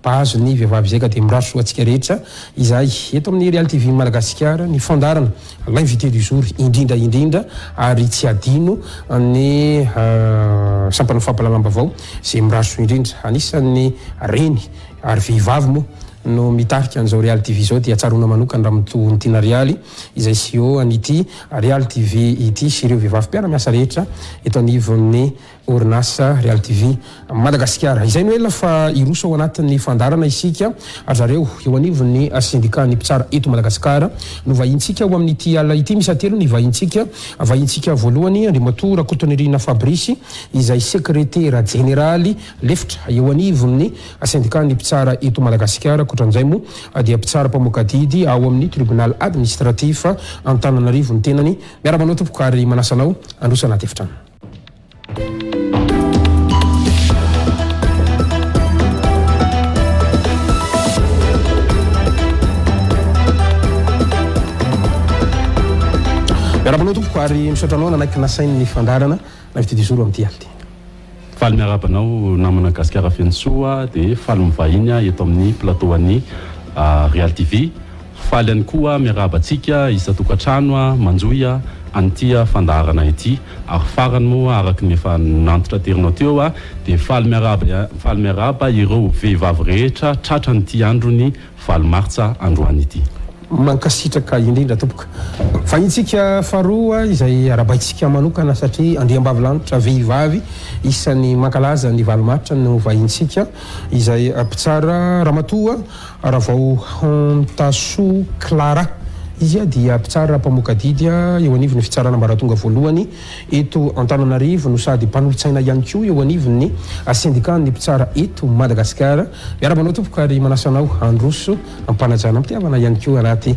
Mpahazo ny vehivavy izay ka dia mirary soa antsika rehetra izahay eto amin'ny Real TV Madagasikara ny fandaharana L'invité du jour indrindra indrindra ary tsy adino ny sampan'ny fampahalalam-baovao izay mirary soa indrindra anisan'ny reny ary vehivavy moa no mitarika an'izao Real TV izao dia tsaroana manokana Ramatoa Ntiana Rialy izay CEO an'ity Real TV ity sy ireo vehivavy mpiara-miasa rehetra eto anivon'ny Orinasa Real TV Madagasikara. Izay no ela fa hiroso ao anatin'ny fandaharana isika. Ry zareo, eo anivon'ny Sendikan'ny Mpitsara eto Madagasikara, no vahintsika ao amin'ity alina ity. Miisa telo ny vahintsika. Vahintsika voalohany, Andriamatoa Rakotonirina Fabrice, izay Sekretera Jeneraly lefitra eo anivon'ny Sendikan'ny Mpitsara eto Madagasikara. Ankoatran'izay moa dia mpitsara mpamoaka-didy ao amin'ny Tribunal Administratif Antananarivo ny tenany. Miara-manao tompoko ary manasa anao handroso anaty efitrano. Miarabana tompoko ary misaotra anao nanaiky nasainy ny fandaharana navity du jour amin'ity alina ity. Faly miarahaba anao namana Gasikara feno soa dia faly mivahiny aho eto amin'ny plateau an'ny Real TV. Faly ihany koa miarahaba antsika isan-tokantrano a, manjohy a, an'ity a fandaharana ity. Ary farany moa araka ny efa nantitra terinao teo a, dia faly miarahaba ia, faly miarahaba ireo vehivavy rehetra tratran'ity andron'ny valo martsa androany ity. Mankasitraka indrindra tompoko. Vahintsika faharoa izay arabaintsika manokana satria Andriambavilanitra vehivavy isan'ny mankalaza ny valo martsa no vahintsika, izay mpitsara Ramatoa Ravaohantasoa Clara. Izy dia mpitsara mpamokadidy eo anivon'ny Fitsarana Ambaratonga Voalohany eto Antananarivo no sady mpanolotsaina ihany koa eo anivon'ny Sendikan'ny Mpitsara eto Madagasikara. Miara-manao tompoko ary manasa anao handroso am-panajana am-pitiavana ihany koa anaty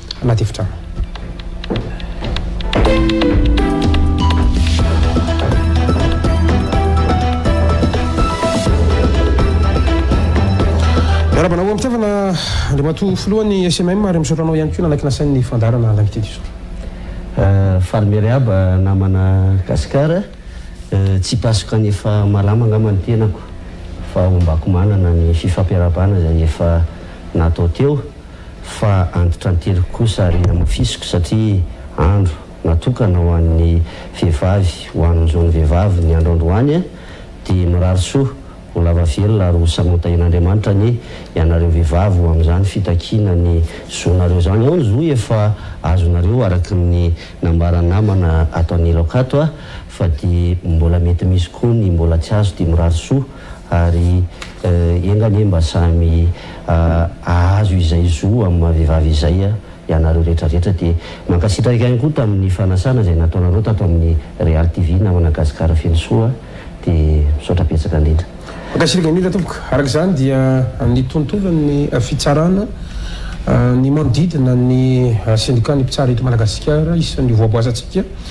anaty efitrano. Miarahaba anao am-pitiavana Andriamatoa Filohan'ny SMM ary misaotra anao ihany koa nanaky nasain'ny fandaharana Alain Mitidy Isolo. Euh, faly miarahaba namana Gascar, euh, tsy hipasoka any efa malama angamba ny tenako fa hombakomanana ny fifampiarahabana izay efa natao teo. fa antitranteriko kosa ary hamafisiko satria andro natokana ho an'ny vehivavy ho an'ny zon'ny vehivavy ny andro androany dia mirary soa ho lava velona ary ho samantahin'Andriamanitra anie ianareo vehivavy ho amin'izany fitakiana ny zonareo izany ao ny zo efa azonareo araka ny nambaran'ny namana ato anilako ato fa dia mbola mety misy koa ny mbola tsy azo dia mirary soa Ary enga anie mba samy ahazo izay zo amin'ny maha vehivavy izay ianareo rehetra rehetra dia mankasitraka ihany koa tamin'ny fanasana izay nataonareo tato amin'ny Real TV namana Gasikara feno soa dia misaotra betsaka indrindra. Mankasitraka indrindra tompoko. Araka izany dia ny tontolon'ny fitsarana, ny manodidina ny sendika ny mpitsara eto Madagasikara isan'ny voaboasantsika.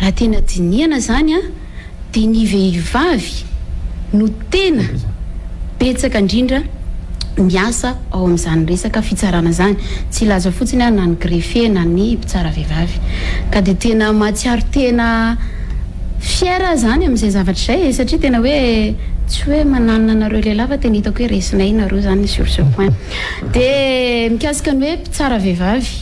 Raha tena dinihana izany dia ny vehivavy no tena betsaka indrindra miasa ao amin'izany resaka fitsarana izany. Tsy hilaza fotsiny aho na ny greffier na ny mpitsara vehivavy. Ka dia tena mahatsiaro tena fier aho izany amin'izay zavatra izay e, satria tena hoe tsy hoe mananona anareo lehilahy fa tena hitako hoe resinay nareo izany sur ce point. Dia mikasika ny hoe mpitsara vehivavy.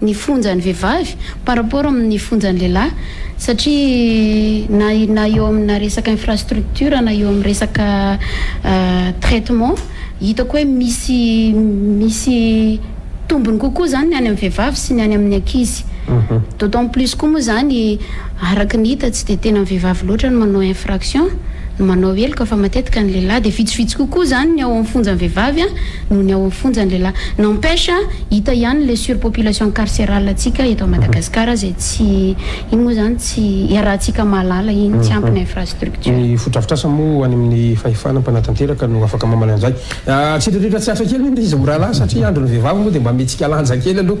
ny fonja ny vehivavy par rapport amin ny fonja ny lehilahy satria na na eo amina resaka infrastructure na eo amin resaka traitement hitako hoe misy misy tombony kokoa zany ny any amin vehivavy sy ny any amin ny ankizy d'autant plus koa moa zany Araka ny hita tsy dia tena ny vehivavy loatra no manao infraction, no manao heloka fa matetika ny lehilahy dia vitsivitsy kokoa izany ny ao amin'ny fonja ny vehivavy noho ny ao amin'ny fonja ny lehilahy. N'empêche hita ihany ilay surpopulation carcérale antsika eto à Madagascar izay tsy iny moa izany tsy iarahantsika mahalala iny tsy ampy ny infrastructure. Ny fotodrafitrasa moa any amin'ny fahefana mpanatanteraka no afaka mamana an'izay. Tsindrindrindra tsy atra kely ve ilay izy mirahalahy satria andron'ny vehivavy moa dia mba mety tsy kialanja kely aloha.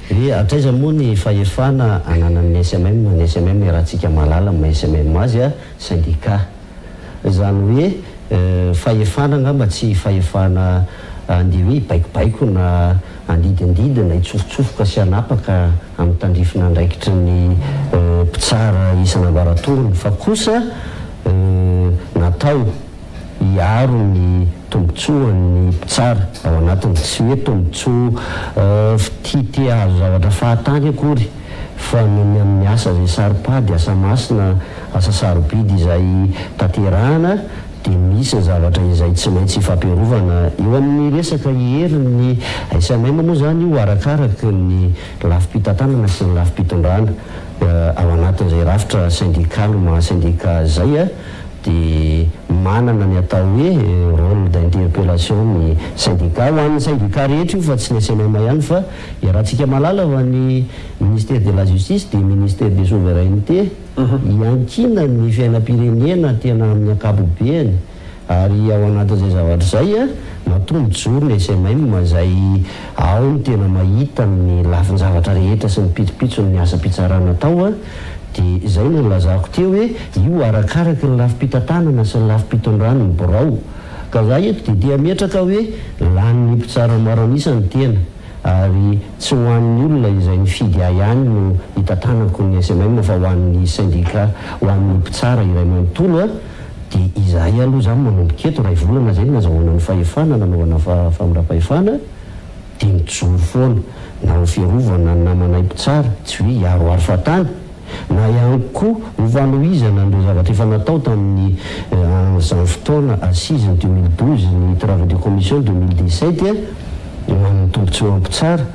Dia hatraiza moa ny fahefana ananan'ny SMM, ny SMM iarahantsika mahalala ny maha SMM azy, syndicat. Izany hoe fahefana angamba tsy fahefana handeha hoe hibaikobaiko na handidindidy na hitsofotsofoka sy hanapaka amin'ny tandrifin'andraikitry ny mpitsara isan'ambaratonga fa kosa natao, hiaro ny tombontsoan'ny mpitsara ao anatiny, tsy hoe tombontsoa fitia te hahazo zavatra fahatany akory fa noho ny amin'ny asa izay saro-pady, asa masina, asa sarobidy izay tanterahana dia misy ny zavatra izay tsy maintsy hifampiarovana eo amin'ny resaka herin'ny SMM moa izany io arakaraka ny lafim-pitantanana sy ny lafim-pitondrana ao anatin'izay rafitra sendikaly maha sendika izay. dia manana ny atao hoe rôle d'interpellation ny sendika. Ho an'ny sendika rehetra io fa tsy ny SNM ihany fa iarahantsika mahalala fa ny Ministère de la Justice dia Ministère de Souveraineté iankinan' ny fiainam-pirenena tena amin'ny ankapobeany ary ao anatin'izay zavatra izay matombo-dizoro ny SMM izay Ao no tena mahita ny lafin-javatra rehetra sy ny pitsopitsony ny asam-pitsarana atao a! Dia izay no nilazako teo hoe io arakaraky ny lafim-pitantanana sy ny lafim-pitondran ny birao. Ka za eto dia te hametraka hoe lanin ny mpitsara maro an'isa ny tena ary tsy ho an ny olona izay nifidy ahy ihany no hitantanako ny SMM fa ho an ny sendika ho an ny mpitsara iray manontolo a! Dia izahay aloha izany manomboka eto, iray volana izay no nazahoana ny fahefana, nanaovana famindram-pahefana, dia nijoro foana. Na ho fiarovana ny namanay mpitsara, tsy hoe hiaroaro fahatany, na ihany koa ho fanohizana an'ireo zavatra efa natao tamin'ny an'izany fotoana Assises deux mille douze ny Travaux de Commission deux mille dix-sept ho an'ny tombontsoan'ny mpitsara,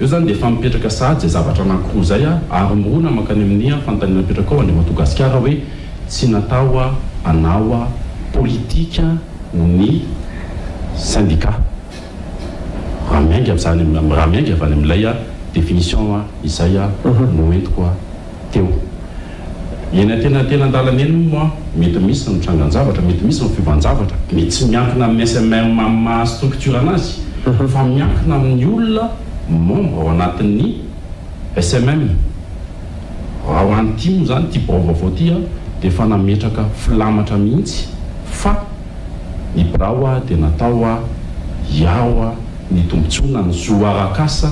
Eo izany dia efa mipetraka sahady izay zavatra anankiroa izay ary mirona mankany amin'ny fanontaniana apetrakao Andriamatoa Gasikara hoe tsy natao hanao politika ny sendika raha miainga avy izany raha miainga avy any amin'ilay définition izay noentiko. teo. Eny antenantenan-dalana eny moa mety misy ny trangan-javatra, mety misy ny fiovan-javatra, mety tsy miankina amin'ny SMM amin'ny maha structure anazy fa miankina amin'ny olona membre ao anatin'ny SMM. Raha ho an'ity moa izany, ity birao vaovao ity dia efa nametraka filamatra mihitsy fa. Ny birao aho dia natao hoa iao a ny tombotsoana ny zo arakasa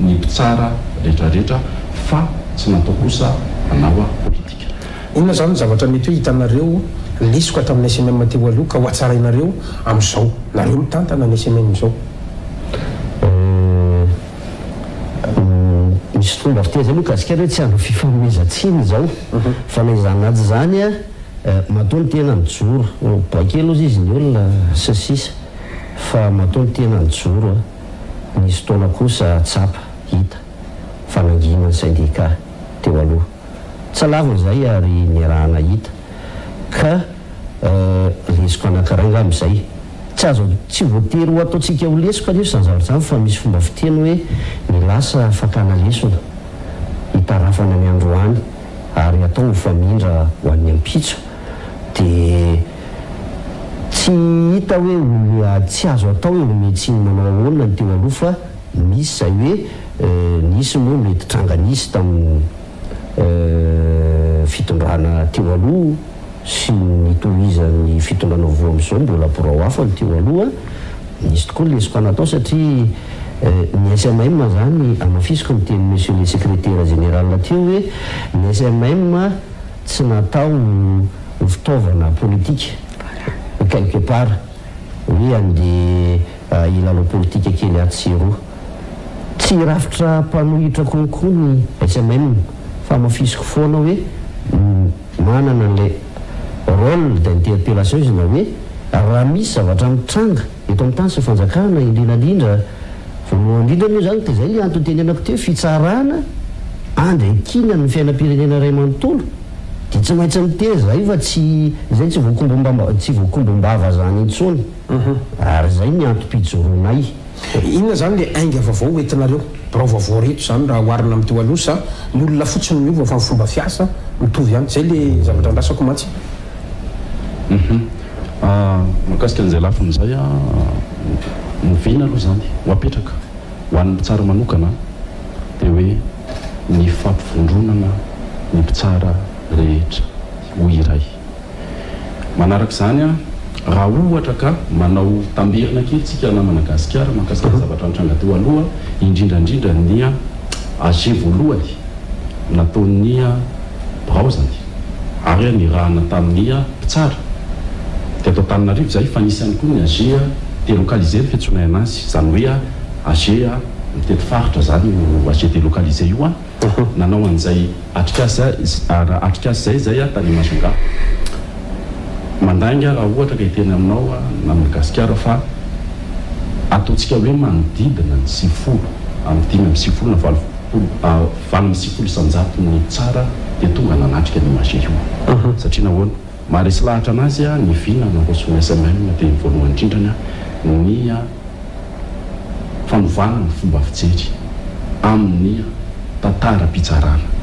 ny mpitsara retra retra fa tsy natao kosa hanao a politika. Inona izany ny zavatra mety hoe hitanareo lesoka tamin'ny SMM teo aloha ka ho hatsarainareo amin'izao? Nareo mitantana ny SMM izao. Misy fotombafiteny izay moa gasikara hoe tsy andro fifanomezan-tsiny izao fa na izany na tsy izany a. Matoa ny tena nijoro. Miboay kely ozy izy ny olona sy ny sisa fa matoa ny tena nijoro a! Nisy fotoana kosa tsapa, hita, fa nangina ny syndicat teo aloha. Tsy lava izay ary niarahana hita ka lesoka anankiray angamba izay. Tsy azo, tsy voatery ho ataontsika ho lesoka anefa izany zavatra izany fa misy fomba fiteny hoe ny lasa fakana lesona, hitarafana ny androany. ary atao ho famindra ho an'ny ampitso dia tsy hita hoe olona tsy azo atao eo amin'ny tsy manao ahoana ny teo aloha fa misy izay hoe nisy moa mety tranga nisy tamin'ny fitondrana teo aloha sy ny tohizan'ny fitondrana voa amin'izao mbola birao hafa ny teo aloha, nisy tokoa lesoka natao satria ny SMM izany, hamafisiko ny tenin'i Monsieur le Secrétaire général aty hoe ny SMM tsy natao ho fitaovana politika ou quelque part hoe handeha hilalao politika kely atsy sy eroa. Tsy rafitra mpanohitra konko ny SMM fa hamafisiko foana hoe ny. Manana an'ilay rôle d'interpellation izy na hoe raha misy zavatra mitranga eto amin'ny tany sy ny fanjakana indrindrandrindra voalohany indrindra moa izany dia izay ilay antony tenenako teo fitsarana andraikiana ny fiainam-pirenena iray manontolo dia tsy maintsy miteny izay fa tsy izay tsy voakombom-bava izany intsony ary izay ny antom-pijoroanay Inona izany ilay ainga vaovao ho entinareo? Birao vaovao ireto izany raha oharina amin'ny teo aloha sa ny olona fotsiny no miova fa ny fomba fiasa mitovy ihany? Izay ilay zavatra andrasako mantsy e! Mahakasika an'izay lafiny izay, oviana aloha izany ho apetraka ho an'ny mpitsara manokana dia hoe ny fampivondronana ny mpitsara rehetra ho iray. Manaraka izany, raha ohatra ka manao tamberina kely tsika namana Gasikara mahakasika ny zavatra nitranga teo aloha, indrindra indrindra ny AG voalohany nataon'ny biraozany ary nirahana tamin'ny mpitsara teto Antananarivo izay fa nisy ihany koa ny AG delocalisé ny fiantsonaina azy, izany hoe AG mitety faritra izany io AG delocalisé io. Ahaa nanao an'izay atrikasa raha atrikasa izay izay aho tany Majunga. Mandainga aho raha ohatra ka hiteny aminao aho na Madagasikara fa ataontsika hoe manodidina ny sivifolo amin'ny dimy amby sivifolo na valopolo valo amby sivifolo isan-jaton'ny tsara dia tonga nanatrika ny Image io. Satria nahoana? Maharesy lahatra anazy a ny vy na narosy ny SMM dia ny voalohany indrindra ny a ny a fanovana ny fomba fijery amin ny a tantara pitsarana.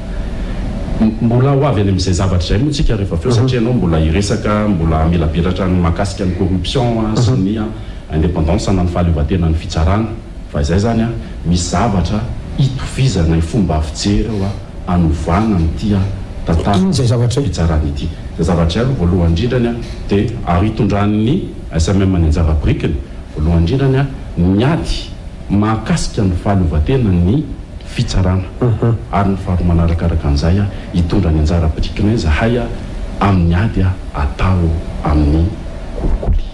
Mbola ho avy any amin izay zavatra izay moa tsika rehefa avy eo satria ianao mbola hiresaka mbola hamelabelatra ny mahakasika ny corruption a sy ny a independance na ny fahaleovan-tenan ny fitsarana fa izay izany a misy zavatra itovizana ny fomba fijery eo a. anovana ny tia tantara fitsarana ity. Izay zavatra izay aloha voalohany indrindrany dia ary hitondran'ny SMM any an-java-birikiny voalohany indrindrany ny ady mahakasika ny fahaleovantena ny fitsarana ary ny faharoa manaraka araka an'izay hitondra ny anjara birikinay izahay amin'ny ady atao amin'ny kolikoly.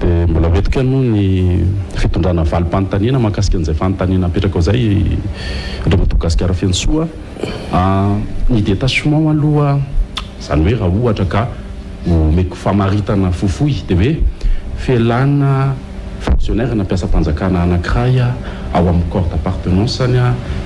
Dia mbola vetika moa ny fitondrana valim-panontaniana mahakasika an'izay fanontaniana apetrakao izay Andriamatoa Gasikara Fenosoa a! Ny détachement aloha, izany hoe raha ohatra ka omeko famaritana fohifohy dia hoe felana fonctionnaire na mpiasam-panjakana anankiray ao amin'ny corps d'appartenance-ny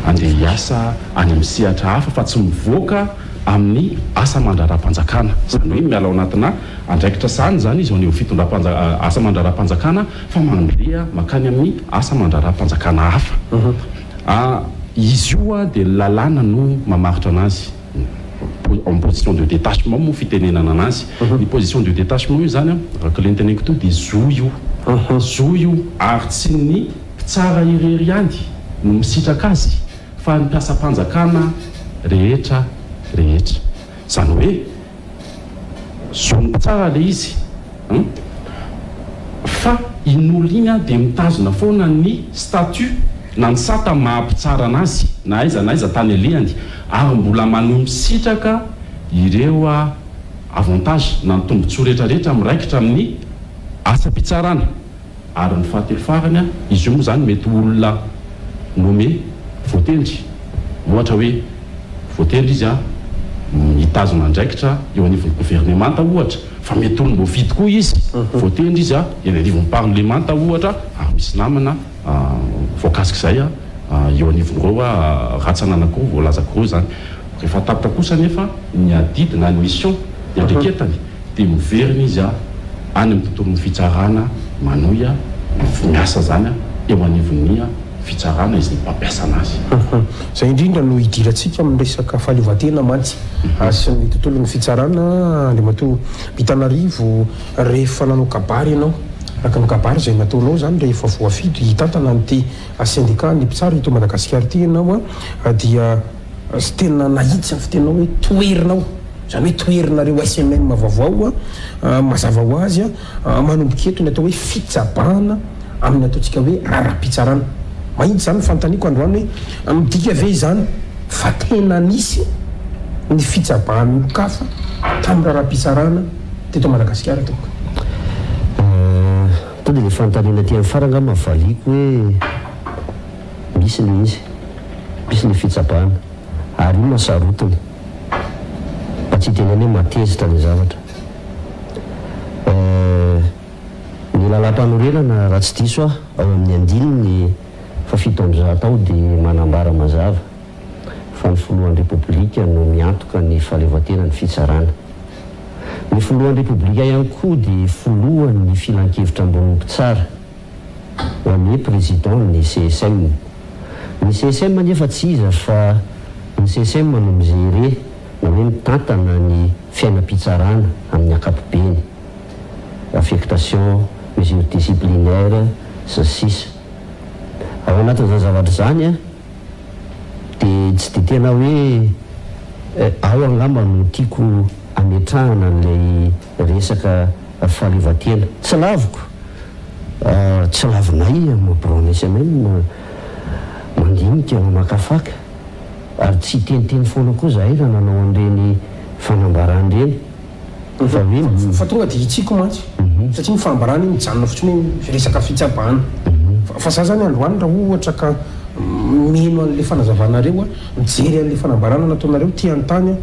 andeha hiasa any amin'ny sehatra hafa fa tsy mivoaka amin'ny asa aman-draharaham-panjakana. Izany hoe miala ao anatinà Andraikitra sahaniny izany izy eo anivon'ny fitondram-panjaka, asa aman-draharaham-panjakana fa mandeha mankany amin'ny asa aman-draharaham-panjakana hafa. Izy io dia ny lalàna no mamaritra anazy. En position de détachement moa fitenenana anazy. Io position de détachement io izany, raha k'le noteneniko teo, dia zo io. Zo io ary tsy ny mpitsara irery ihany no misitraka azy fa ny mpiasam-panjakana rehetra rehetra. Izany hoe. Zony tsara le izy an! Fa i Nolly igny an dia mitazona foana ny statut na ny sata maha mpitsara anazy na aiza na aiza tany alehany ary mbola manohy misitraka ireo avantages na ny tombotsoa rehetra rehetra miraikitra amin'ny asam-pitsarana. Ary ny fahatelo farany an, izy io moa izany mety ho olona nommé, voatendry. Ohatra hoe, voatendry izy an, hitazona andraikitra eo anivon'ny governemanta, ohatra, fa mety olom-boafidy koa izy, voatendry izy an, eny anivon'ny parlemanta, ohatra, ary misy namana voakasik'izay eo anivon'ireo rantsana anankiroa voalazako ireo izany. Rehefa tapitra kosa anefa ny adidy na ny mission iandreketany. Dia miverina izy any amin'ny mpitoron'ny fitsarana Manoia mafy miasa izany eo anivon'ny fitsarana izay mpampiasa anazy. Izay indrindra no hidirantsika amin'ny resaka fahaleovantena mantsy sy ny tontolon'ny fitsarana Andriamatoa Mitanarivo rehefa nanao kabary ianao araka ny kabary izay nataonao izany rehefa voafidy hitantana an'ity sendika ny mpitsara eto Madagasikara ity ianao dia Tsy tena nahitsy ny fiteny hoe toherinao, izany hoe toherinareo SMM vaovao. Mazava ho azy, manomboka eto ny atao hoe fitsabahana amin'ny ataontsika hoe raharaham-pitsarana. Mahitsy izany ny fanontaniako androany hoe, midika ve izany fa tena nisy ny fitsabahan'olon-kafa tamin'ny raharaham-pitsarana teto Madagasikara, Tompoko? Tonga dia fanontaniana aty amin'ny fara angamba valiako hoe. Misy ny izy, misy ny fitsabana, ary io no sarotiny mba tsy hitenena hoe matezitra ny zavatra. Eh, ny Lalàmpanorenana, raha tsy diso aho, ao amin'ny andininy fahafito amby zato ao dia manambara mazava fa ny Filohan'ny Repoblika no miantoka ny fahaleovantenan'ny fitsarana. Ny Filohan'ny Repoblika ihany koa dia Filohan'ny Filankevitra Ambonin'ny Mpitsara. ho amin'ny président ny CSM. Ny CSM anefa tsy iza fa ny CSM no mi-gérer na hoe mitantana ny fiainam-pitsarana amin'ny ankapobeny, affectation, mesures disciplinaires, sy ny sisa Ao anatin'izany zavatra izany dia tsy dia tena hoe ao angamba no tiako hametrahana an'ilay resaka fahaleovantena. Tsy laviko, tsy lavinay amin'ny biraon'ny SMM mandinika, mamakafaka ary tsy hiteniteny foana koa izahay raha nanao an'ireny fanambarana ireny fa hoe. Fa tonga dia hitsiko mantsy satria ny fanambarana io mijanona fotsiny hoe resaka fitsabahana. Fa za zany androany raha ohatra ka mino an'ilay fanazavanareo, mijery an'ilay fanambarana nataonareo, te hanontany aho.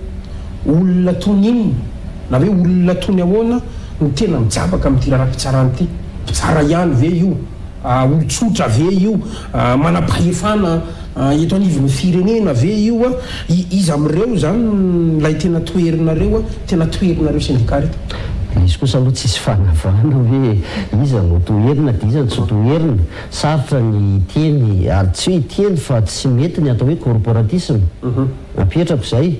Olona toy ny inona, na hoe olona toy ny ahoana no tena mijabaka amin'ity raharaham-pitsarana ity? Mpitsara ihany ve io? Olon-tsotra ve io? Manam-pahefana eto anivon'ny firenena ve io? Iza amin'ireo izany no ilay tena toherinareo, tena toherinareo sendikà reto? Dia izy kosa aloha tsisy fanavahana hoe iza no toherina dia iza no tsy toherina. Sarotra ny hiteny, ary tsy hoe hiteny fa tsy mety ny atao hoe corporatisme. Apetrako izay.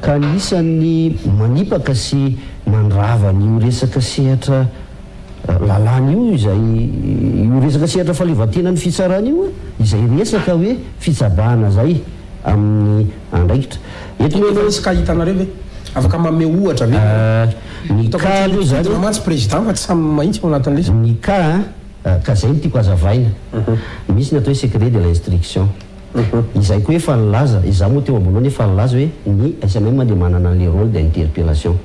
ka anisan'ny manipaka sy mandrava an'io resaka sehatra lalàna io izay io resaka sehatra fahaleovantenan'ny fitsarana io izay resaka hoe fitsabahana izay amin'ny andraikitra eto no efa tsy ka hitanareo ve? afaka manome ohatra ve ianareo? ny ka aloha izany an! entina mantsy président fa tsy samy mahitsy ao anatin'ilay. ny ka an! ka izay no tiako hazavaina misy ny atao hoe secret de l'instruction. Izay koa efa nilaza, izaho moa teo amboalohany efa nilaza hoe ny SMM dia manana le role d'interpellation.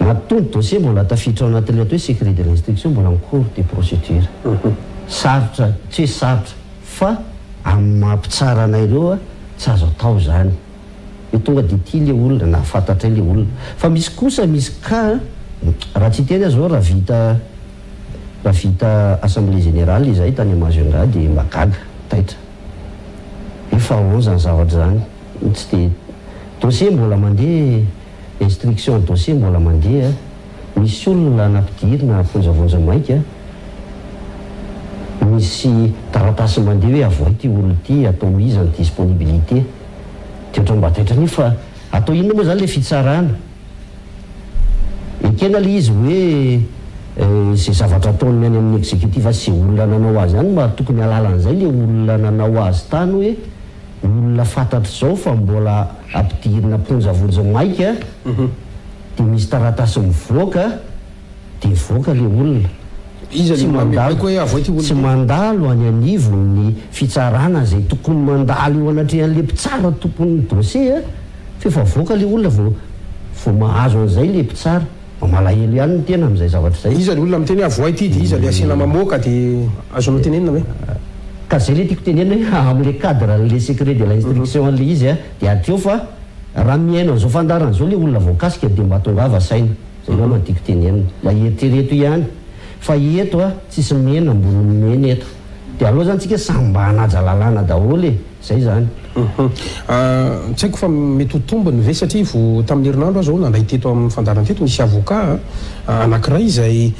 Matoa ny dossier mbola tafiditra ao anatin'ilay atao hoe secret de l'instruction mbola en cours de procédure. Sarotra, tsy hoe sarotra fa amin'ny maha mpitsara anay ireo tsy azo atao izany. Dia tonga dia tia le olona na fantatray le olona. Fa misy kosa misy cas an, raha tsy hiteny aho zao raha vita raha vita assemblée générale izahay tany Majunga dia mahagaga, taitra. Hoe fahon zany zavatra zany. Tsy dia dossier mbola mandeha e, instruction dossier mbola mandeha, misy olona nampidirina vonjavonja maika, misy taratasy mandeha hoe avoay ty olona ty, atao mise en disponibilité. Dia ohatran'ny mba taitra an'io fa atao inona moa izany ilay fitsarana? Ekena ilay izy hoe izay zavatra ataon'ny any amin'ny executif sy izay olona nanao azy any ary tokony hahalala an'izay ilay olona nanao azy tany hoe olona fantatry izao fa mbola ampidirina am-ponja vonjimaika dia misy taratasy mivoaka devoka le olona tsy mandalo tsy mandalo any anivon'ny fitsarana zay tokony mandalo eo anatrehan'le mpitsara tompon'ny dossier a! f'efa voaka le olona vao vao mahazo an'zay le mpitsara vao malahelo ihany ny tena am'zay zavatra zay. Iza le olona miteny hoe avoay ty de iza le asiana mamoaka de azonao tenenina ve? Ka zay le tiako tenenina hoe ha am'le cadre an'le secret de l'instruction an'le izy a de hatreo fa raha mihaino an'zao fandaharana zao le olona voakasika de mba tongava saina. Zay ngah no tiako tenenina. Mba eritrereto ihany fa eto a tsisy mena ambony ny mena eto. Dia aleo zany tsika samy mba hanaja lalàna daholo e. Zay zany. Tsy haiko fa mety ho tombony ve satria vo tamin'ny herinandro aho zao nandray teto amin'ny fandaharana teto nisy avocat anankiray izay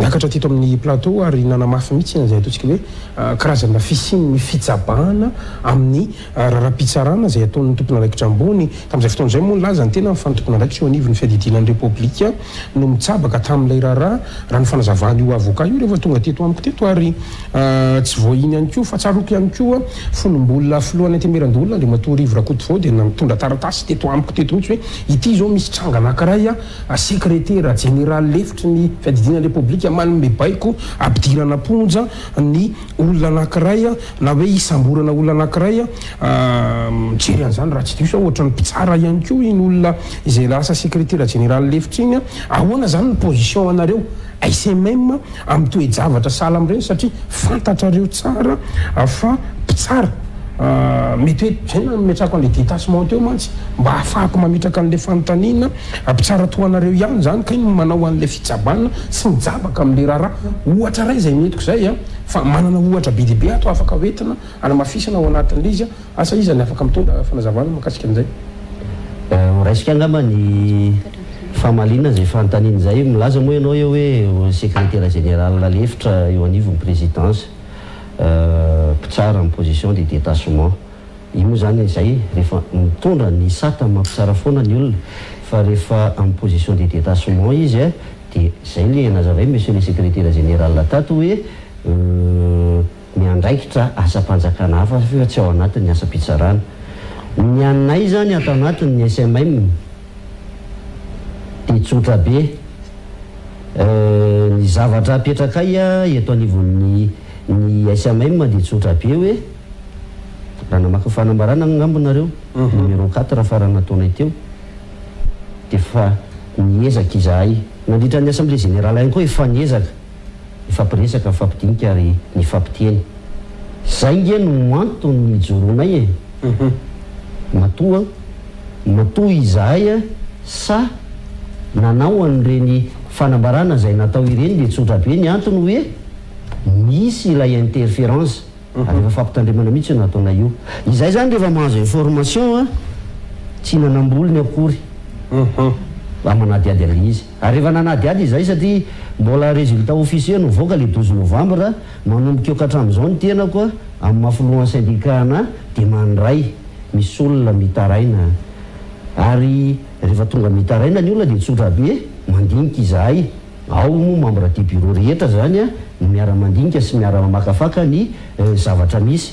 niakatra teto amin'ny plateau ary nanamafy mihitsy an'izay ataontsika hoe karazana fisian'ny fitsabahana amin'ny Raharaham-pitsarana izay ataon'ny tompon'andraikitra ambony. Tamin'izay fotoana izay moa nilaza ny tenany fa ny tompon'andraikitra eo anivon'ny fiadidiana ny Repoblika no mitsabaka tamin'ilay raharaha, raha ny fanazavan'io avoka io rehefa tonga teto amiko teto ary tsy vao iny ihany koa fa tsaroako ihany koa fonombola filohan'ny Antenimierandoholona Andriamatoa Rivo Rakotovao dia nitondra taratasy teto amiko teto mihitsy hoe ity izao misy tranga anankiray sekretera jeneraly lefitry ny fiadidiana ny Repoblika manome baiko hampidirana am-ponja ny olona anankiray na hoe hisamborana olona anankiray, mijery an'izany raha tsy diso aho ohatran'ny mpitsara ihany koa iny olona izay lasa secretaire général lefitra iny, ahoana izany ny position anareo SMM amin'ny toe-javatra sahala amin'ireny satria fantatrareo tsara fa mpitsara. mety hoe zay no nametrahako an'le detachement teo mantsy mba hahafahako mametraka an'le fanontaniana mpitsara toa anareo ihany zany kay no manao an'le fitsabana sy mijabaka am'le raharaha ohatra ray zay nentiko zay a fa manana ohatra be dia be ato afaka hoentina hanamafisana ao anatin'le izy a asa iza ny afaka mitondra fanazavana mahakasika an'izay. Ho raisiko angamba ny famaliana izay fanontaniana izay, milaza moa ianao eo hoe Sekretera Zeneralina lefitra eo anivon'ny Présidence. mpitsara amin'ny position de detachement. Io moa izany izay rehefa mitondra ny sata mampitsara foana ny olona fa rehefa amin'ny position de detachement izy dia izay ilay nazavain'i Monsieur le Secrétaire général tato hoe miandraikitra asam-panjakana hafa fa tsy ao anatin'ny asam-pitsarana. Ny anay izany ato anatin'ny SMM, Dia tsotra be. Euh, ny zavatra apetrakay eto anivon'ny ny SMM dia tsotra be hoe, raha namaky ny fanambarana angamba nareo, numéro quatre farany nataonay teo, dia efa niezaka izahay, nandritra ny assemblée générale ihany koa efa niezaka. Mifampiresaka, mifampidinika ary mifampiteny. Zay nge no antony nijoroanay e! Matoa matoa izahay a! Sa nanao an'ireny fanambarana zay natao ireny dia tsotra be ny antony hoe misy ilay interference ary efa fampitandremana mihitsy io nataonay io. Izahay zany rehefa mahazo information a! Tsy nanamboly ny akory fa manadihady an'ilay izy. Ary efa nanadihady izahay satria mbola résultat officieux no hivoaka le douze novembre, manomboka eo ka hatramin'izao ny tenako amin'ny maha filohan'ny syndicat anah dia mandray, misy olona mitaraina ary rehefa tonga mitaraina ny olona dia tsotra be, mandinika izahay, ao moa membre de bureau rehetra izany no miara-mandinika sy miara-mamakafaka ny zavatra misy.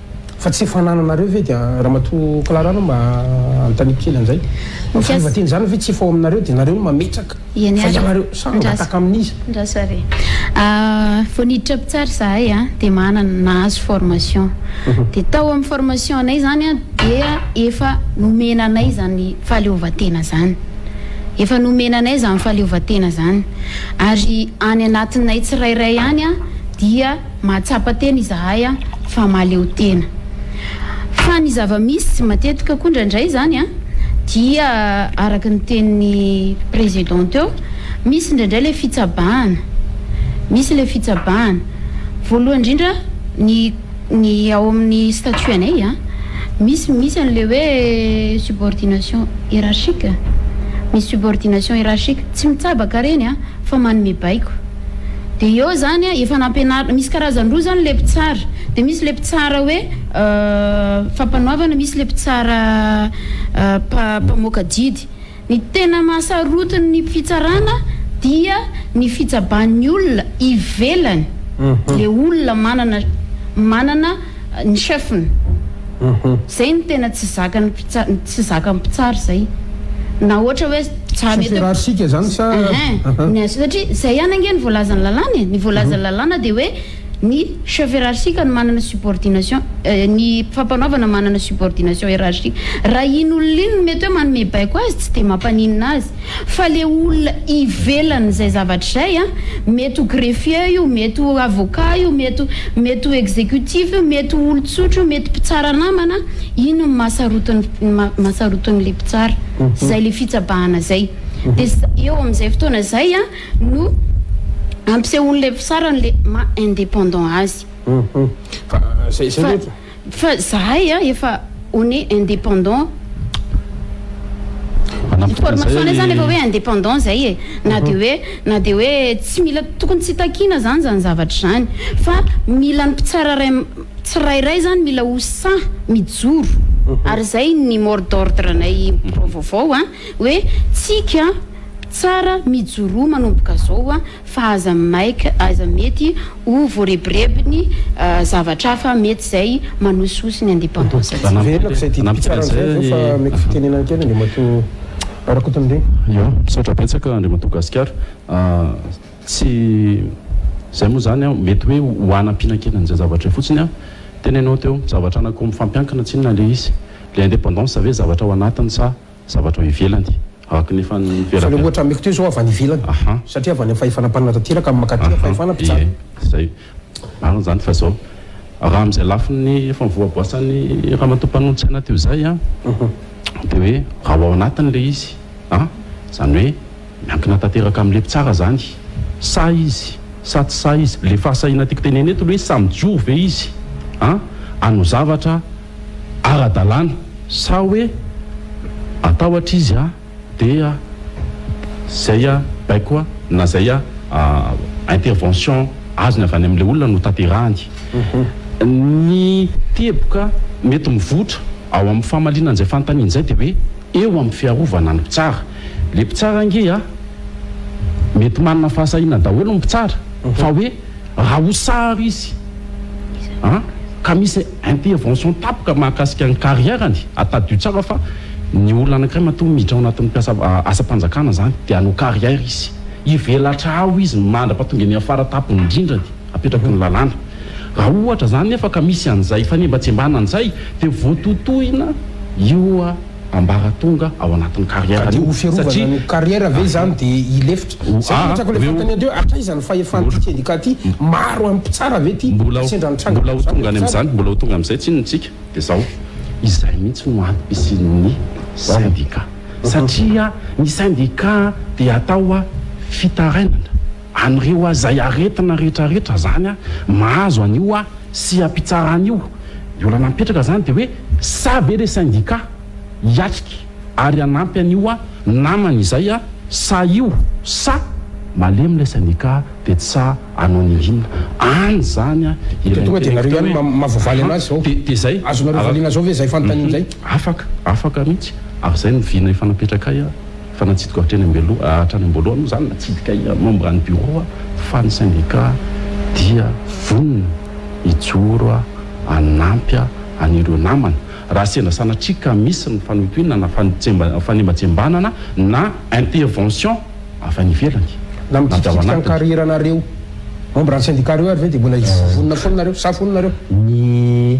Fa tsy efa anananareo ve dia ramatoa Clara no mba anontaniako kely an'izay. Ny fahaivan-teny izany ve tsy efa ao aminareo dia nareo no mametraka fa ianareo sa hangataka amin'iza? Ndrasary e! Vao niditra mpitsara izahay a, dia manana, nahazo formation. Dia tao amin'ny formation anay izany a, dia efa nomena anay izany fahaleovantena izany. Efa nomena anay izany fahaleovantena izany. Ary any anatinay tsirairay any a, dia. Mahatsapa tena izahay fa mahaleo tena. Fa ny zava-misy, matetika koa indraindray izany an, dia araka ny tenin'ny Président teo, misy indraindray ilay fitsabahana. Misy ilay fitsabahana. Voalohany indrindra, ny ny ao amin'ny statut anay an, misy misy an'ilay hoe subordination hiérarchique. Misy subordination hiérarchique. Tsy mitsabaka ireny an, fa manome baiko. Dia eo izany an, efa nampianarina, misy karazany roa izany ilay mpitsara, dia misy ilay mpitsara hoe fampanoavana, misy ilay mpitsara mpamoaka didy. Ny tena maha sarotiny ny fitsarana dia ny fitsaban'ny olona ivelany, ilay olona manana, manana. ny chef ny zay no tena tsy zakan'ny mpitsara tsy zakan'ny mpitsara zay na ohatra hoe mpitsara mety hoe Soserarsika zany sa ehe ny satria zay ihany ange ny voalazan'ny lalàna e ny voalazan'ny lalàna dia hoe ny chef hierarchique no manana subordination ny fampanaovana manana subordination hierarchique raha iny olona iny no mety hoe manome baiko azy tsy dia mampaninona azy Fa le olona ivelany zay zavatra zay a, mety ho greffier io, mety ho avocat io, mety ho mety ho executif io, mety ho olon-tsotra io, mety mpitsara namana, ino no mahasarotin'ny mahasarotin'le mpitsara? Zay le fitsabahana zay. De eo amin'izay fotoana zay a no ampisehoan'le mpitsara an'le maha indépendant azy. Fa. Fa zahay a efa on est indépendant Information anay zany efa hoe indépendant zay e na dia hoe na dia hoe tsy mila tokony tsy takiana zany zany zavatra izany fa mila ny mpitsara ray tsirairay zany mila ho sahy mijoro ary izay ny mort d'ordre anay birao vaovao a hoe tsika mpitsara mijoroa manomboka zao a fa aza maika aiza mety ho voarebirebiny zavatra hafa mety izay manosihosy ny independance ntsika. Velona k'izay didy mpitsara an'izay avy eo fa meko fitenenana kely Andriamatoa Rakotondriana. Io, misaotra betsaka Andriamatoa Gasikara. Tsy izay moa izany an, mety hoe ho hanampiana kely an'izay zavatra izay fotsiny an, tenenao teo, zavatra anakiroa mifampiankina, tsinona ilay izy, ilay independance ve zavatra ao anatiny sa. zavatra ao ivelany araka ny efa nivelarana. Zany ohatra ameko teo zao avy any ivelany. Aha. Satria avy any amin'ny fahefana mpanana tanteraka amin'ny mankaty amin'ny fahefana mpitsara. Aha, ie, zay. Marina zany fa zao, raha amin'izay lafiny efa nivoaboasan'i Ramatoa mpanolo-tsaina teo zay an, dia hoe raha ao anatiny le izy an, zany hoe, Miankina tanteraka amin'ilay mpitsara izany. Sahy izy sa tsy sahy izy. Ilay fahasahiana tiako tenenina eto ilay hoe sahy mijoro ve izy an hanao zavatra ara-dalàna sa hoe atahotra izy an dia izay an baiko an na izay an intervention azony avy any amin'ilay olona no tanterahany. Ny teboka mety mivoitra ao amin'ny famaliana an'izay fanontaniana izay dia hoe eo amin'ny fiarovana ny mpitsara. Le mpitsara ange a! Mety manana fahasahiana daholo ny mpitsara fa hoe raha ho sahary izy a! Ka misy intervention tapaka mahakasika ny carrière-ny a! Tadidio tsara fa ny olona anankiray matoa miditra ao anatin'ny mpiasa asam-panjakana izany dia hanao carrière izy, hivelatra ao izy mandrapa tonga eny amin'ny fara tapony indrindra dia apetraky ny lalàna. Raha ohatra izany nefa ka misy an'izay fanembatsembanana izay dia voatotohina io a! ambaratonga ao anatin'ny carrière Dia ho fiarovana ny carrière ve izany dia hilefitra? Izay no metrako ilay fantany an'ireo hoe hatraiza ny fahefan'ity syndicat ity? Maro amin'ny mpitsara ve ity no sendra nitranga Mbola ho tonga any amin'izany, mbola ho tonga amin'izay tsinona isika. Dia izao, izay mihitsy no antom-pisian'ny syndicat satria ny syndicat dia atao fitarainana. An'ireo aza izay aretina rehetrarehetra izany mahazo an'io seha-pitsarana io. Ny olana mipetraka izany dia hoe sa ve ilay sendika hiatrika ary hanampy an'io namany izay sa io sa malemy ilay sendika dia tsy sahy hanao n'inon'inona. Any izany ilay tena hoe aha dia izay. Afaka, afaka mihitsy ary izay no vina efa napetraka ahy. Fa natsidiko hatreny ambeloha, ah, hatrany amboalohany moa zany natsidika ahy ah, membre any bureau ah, fa ny syndicat dia vonona hijoro ah, hanampy ah, an'ireo namana. Raha sendra sanatria ka misy ny fanohitohinana na fanotsemba, fanembantsembanana na intervention avy any ivelany Na na avy ao mitsiditsidika ny anatiny. carrière nareo membre ny syndicat reo ary ve dia mbola vonona foana nareo? Sa vonona nareo? Ny.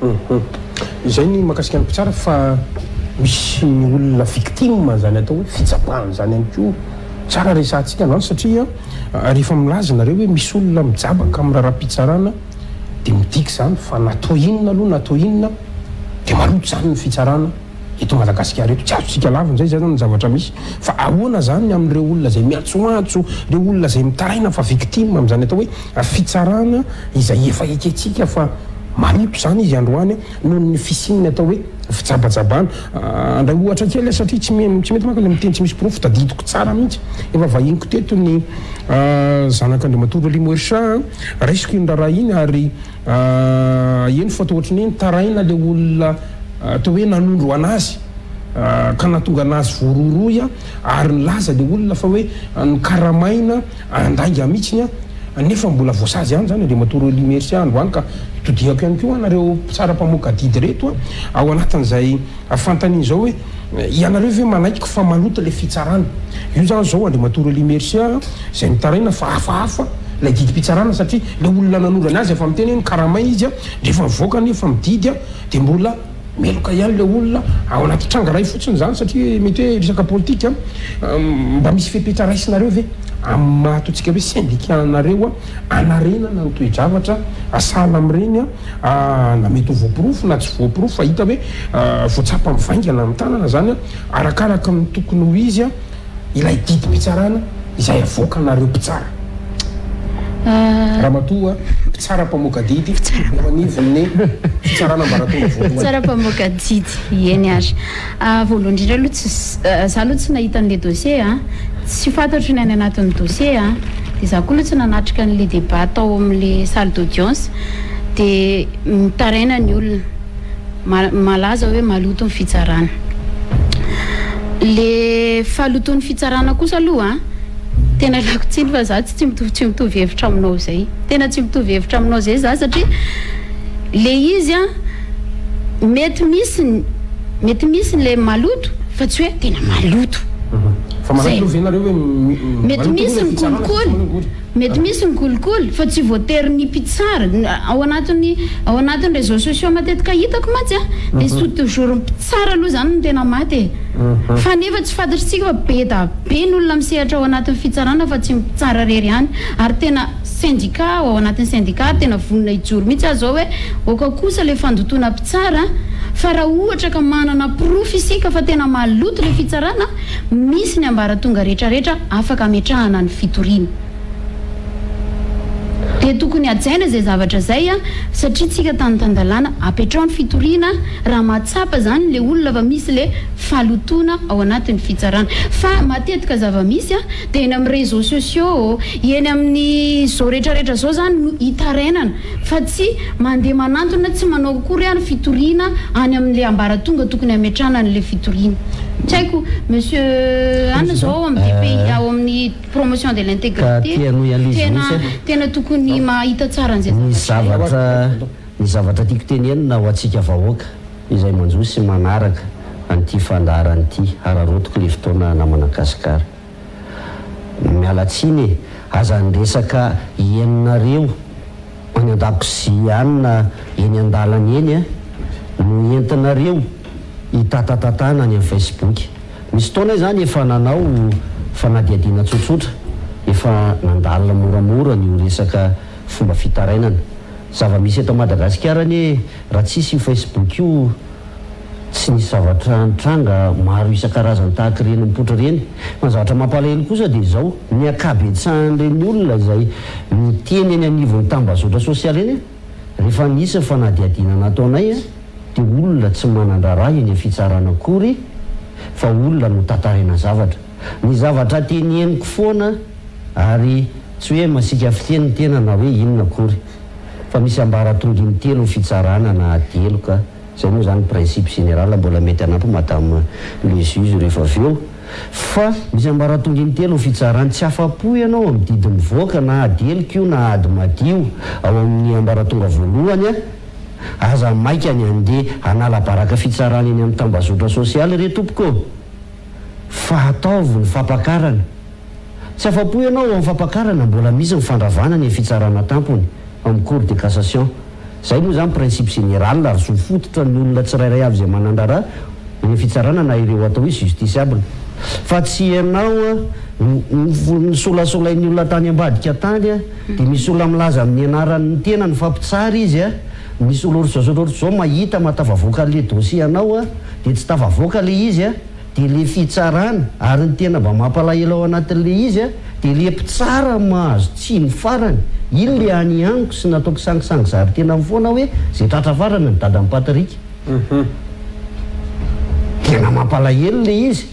Hum izay ny makasika ny mpitsara fa misy ny olona victime an'izany atao hoe fitsapana izany ihany koa. Tsara resahantsika izany satria rehefa milaza nareo hoe misy olona mijabaka amin'ny raharaham-pitsarana dia midika izany fa na toa inona aloha na toa inona dia maloto izany ny fitsarana. Eto Madagasikara eto, tsy azontsika lavina izay izany ny zavatra misy. Fa ahoana izany ny amin'ireo olona izay miantsoantso, ireo olona izay mitaraina fa victime amin'izany atao hoe fitsarana izay efa ekentsika fa maloto izany izy androany noho ny fisian'ny atao hoe fijabajabana. Handray ohatra kely aho satria tsy mety manko ilay miteny tsy misy porofo, tadidiko tsara mihitsy, efa vahiniko teto ny zanak'Andriamatoa Relimo Ersa, raisiko iny raharaha iny ary, Ahh eny fa toa ohatry ny hoe nitaraina le olona toa hoe nanondro anazy ka nahatonga anazy voarohirohy an, ary nilaza le olona fa hoe nokaramaina andainga mitsiny an, nefa mbola voasazy ihany zany Andriamatoa Rolly Merci androany ka todihako ihany koa anareo mpitsara mpamoaka adidy reto an, ao anatin'izay. Fantany izao hoe ianareo ve manaiky fa maloto ilay fitsarana. Io zany zao Andriamatoa Relly Mercier izay mitaraina fa hafahafa ilay didim-pitsarana satria ilay olona nanondrana azy efa miteny hoe nokaramay izy an, rehefa mivoaka anie fa mididy an dia mbola meloka ihany ilay olona, ao anaty tranga iray fotsiny izany satria mety hoe resaka politika an. Mba misy fepetra raisinareo ve amin'ny maha ataontsika hoe sendika anareo hanarenana ny toe-javatra sahala amin'ireny an. na mety ho voaporofo na tsy voaporofo fa hita hoe voatsapa mivaingana ny tanana izany arakaraka ny tokony ho izy ilay didim-pitsarana izay avoakanareo mpitsara. Ramatoa mpitsara mpamoaka didy eo anivon'ny fitsarana ambaratonga voalohany. Mpitsara mpamoaka didy, eny ary. Voalohany indrindra aloha tsy za aloha tsy nahita an'le dossier a, tsy fantatro ny any anatin'ny dossier a, de za koa aloha tsy nanatrika an'le débat tao am'le salle d'audience, de mitaraina ny olona, malaza hoe maloto ny fitsarana. Le fahalotoan'ny fitsarana kosa aloha a, tena ilako tsiny fa za tsy tsy mitovy hevitra aminao zay, tena tsy mitovy hevitra aminao zay za satria le izy a mety misy ny. Mety misy ilay maloto fa tsy hoe tena maloto. Fa manampy aloha ve nareo hoe maloto aloha ilay fitsarana fa tsy manongory? Mety misy ny kolikoly fa tsy voatery ny mpitsara. Ao anatin'ny ao anatin'ny réseaux sociaux matetika hitako mantsy a dia tsy toujours ny mpitsara aloha izany no tena maty e. Fa nefa tsy fantatr'tsika fa be da be ny olona misehatra ao anatin'ny fitsarana fa tsy ny mpitsara irery ihany ary tena Sendika ao anatin'ny sendika ary tena vonona hijoro mihitsy aho izao hoe oka kosa ilay fandotoana mpitsara fa raha ohatra ka manana porofo isika fa tena maloto ilay fitsarana misy ny ambaratonga rehetrarehetra afaka hametrahana ny fitoriana dia tokony hajaina izay zavatra izay satria tsika tany tan-dalàna apetraho ny fitoriana raha mahatsapa izany ilay olona fa misy ilay falotoana ao anatin'ny fitsarana fa matetika zava-misy Dia eny amin'ny réseaux sociaux, eny amin'izao rehetrarehetra izao izany no hitarainana fa tsy mandeha manantona, tsy manao akory ary fitoriana any amin'ilay ambaratonga tokony hametrahana an'ilay fitoriana. Tsy haiko Monsieur Anna izao ao amin'ny DPI, ao amin'ny promotion de l'intégrité, tena tena tokony mahita tsara an'izay zavatra izay. Ny zavatra tiako tenenina ho antsika vahoaka izay manjo sy manaraka an'ity fandaharana ity, hararaotiko ilay fotoana namana Gascar. Miala tsiny e, aza ny resaka henonareo any an-dakozia any na eny an-dalana eny a, no entinareo hitatatatana any amin'ny Facebook. Misy fotoana izany efa nanao fanadihadiana tsotsotra, efa nandalina moramora ny ho resaka. fomba fitarainana zava misy eto Madagasikara anie raha tsisy io Facebook io tsy nisy zavatra nitranga maro isan-karazany tahaka ireny mipoitra ireny fa ny zavatra mampalahelo kosa dia izao ny ankabetsahan'ireny olona izay miteny eny anivon'ny tambazotra sosialy eny rehefa nisy ny fanadihadiana nataonay dia olona tsy manan-draharaha eny amin'ny fitsarana akory fa olona no tantaraina zavatra Ny zavatra tiany henoko foana ary tsy hoe masiaka fiteny ny tena na hoe inona akory fa misy ambaratonga intelo ho fitsarana na ady heloka zay moa zany principe général mbola mety hanampy madame le juge rehefa avy eo fa misy ambaratonga intelo ho fitsaran tsy afapo ianao amin'ny didy mivoaka na ady heloka io na ady madio ao amin'ny ambaratonga voalohany a aza maika ny handeha hanala baraka fitsarana eny amin'ny tambazotra sosialy re tompoko ô! fa ataovy ny fampakarana. Tsy afa-po ianao ao amin'ny fampakarana, mbola misy ny fandravana ny fitsarana tampony ao amin'ny Cour de cassation. Izay moa izany principe général ary zo fototra ny olona tsirairay avy izay manan-draharaha eny amin'ny fitsarana na ireo atao hoe justiciables. Fa tsy ianao nosolasolain'ny olona tany ambadika tany dia misy olona milaza amin'ny anaran'ny tenany fa mpitsara izy. Misy olona ohatr'izao sy ohatr'izao mahita mahatafavoaka an'ilay dossier anao a, dia tsy tafavoaka ilay izy a, dia ilay fitsarana, ary ny tena mba mampalahelo ao anatin'ilay izy a, dia ilay mpitsara no mahazo tsiny farany, iny ilay any amiko sy natao kisangisangy zary tena am foana hoe izay tratra farany ny dadan'i Patrick. Tena mampalahelo ilay izy.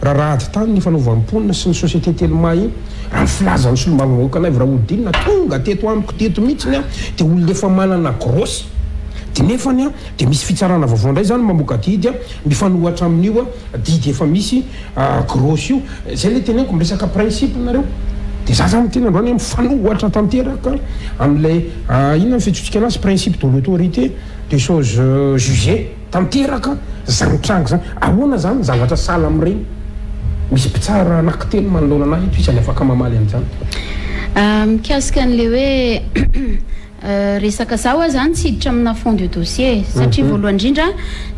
Rarahady tany ny fanaovan'ny mponina sy ny société Telma I raha ny filazan'ny solombavambahoaka Naivo Raholdina tonga teto amiko teto mihitsiny aho dia olona efa manana grosy dia nefany dia misy fitsarana vaovao indray izany mamoaka didy mifanohatra amin'io didy efa misy grosy io izay ilay teneniko miresaka principe nareo dia za zany tena androany mifanohatra tanteraka amin'ilay inona ny fiantsotsika anazy principe de l'autorité de chose jugée Tanteraka zany tranga zany. Ahoana zany zavatra sahala amin'ireny? Misy mpitsara anankitelo manoloana anah eto isany afaka mamaly an'izany. Mikasika an'ilay hoe resaka za oa zany tsy hiditra amina fond de dossier e! Satria voalohany indrindra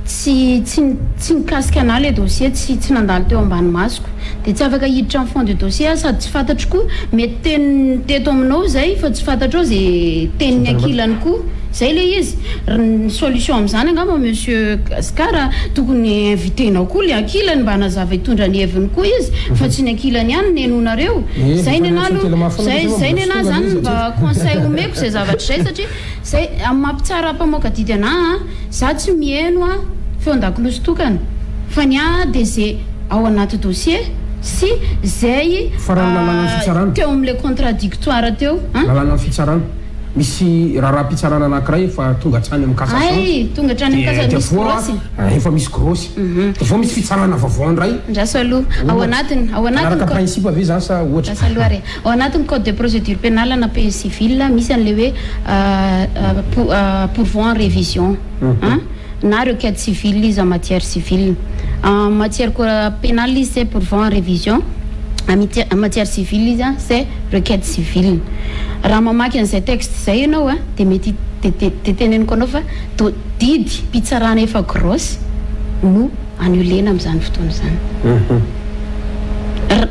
tsy tsy tsy mikasika anah ilay dossier tsy tsy nandalo teo ambany masoko dia tsy afaka hiditra amin'ny fond de dossier aho sady tsy fantatro koa mety ten teto aminao izay fa tsy fantatrao izay tenin'ny ankilany koa Zay le izy. Rny solution amzany angamba monsieur Gascar a, tokony invitenao koa le ankilany mba hanazava hitondra ny heviny koa izy fa tsy ny ankilany ihany nenonareo. Zay nenaha aloha zay zay nenaha zany mba conseil omeko zay zavatra zay satria zay am maha mpitsara mpamoaka adidy anaha a, za tsy miheno a feondakiloso tokana fa ny ahy a de ze ao anaty dossier sy zay a teo am le contradictoire teo a. Lalànan'ny fitsarana. Misy raharaham-pitsarana anankiray efa tonga hatrany amin'ny cassation, Hay! Tonga hatrany amin'ny dia cassation, dia misy voa grosy. efa misy grosy. Dia voa misy fitsarana vaovao indray. Andraso aloha. Ao Ohatra. anatiny, ao anatin'ny Hanaraka code. principe ve izany sa ohatra? Andraso aloha re. Ao anatin'ny code de procédure pénale na pays civil, misy an'ilay hoe ah, ah, pou- ah, pourvoi en révision. an! na ireo cade civil izy en matière civile. En matière code pénal izy c'est pour vent révision, en matière civile izy c'est requête civile. Raha mamaky an'izay texte izay ianao an, dia mety dia teneniko anao fa didim-pitsarana efa grosse no annuler-na amin'izany fotoana izany. Raha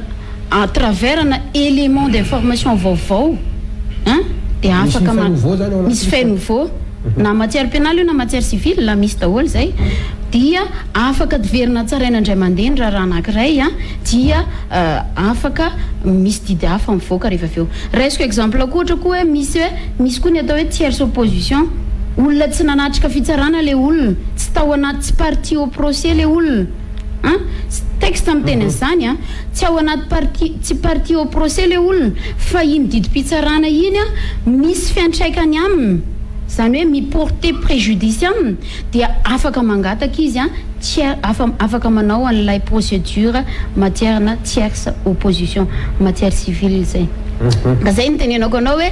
à travers na élément d'information vaovao an, dia afaka, misy fait nouveau. na matière pénale io na matière civile, misy daholo izay, dia afaka diverina tsaraina indray mandeha ny raharaha anankiray an, dia afaka misy didy hafa mivoaka rehefa avy eo. Raisiko exemple koa ohatra koa hoe misy hoe misy koa ny atao hoe tierce opposition, olona tsy nanatrika fitsarana ilay olona, tsy tao anaty, tsy partie au procès ilay olona, An, texte amin'ny teny an'izany an! Tsy ao anaty parti, tsy partie au procès ilay olona fa iny didim-pitsarana iny an, misy fiantraikany aminy, izany hoe mi-porter préjudice aminy dia afaka mangataka izy an, tiers, afa, afaka manao an'ilay procédure matière na tierce opposition, matière civile izay. Ka izay no itenenako anao hoe.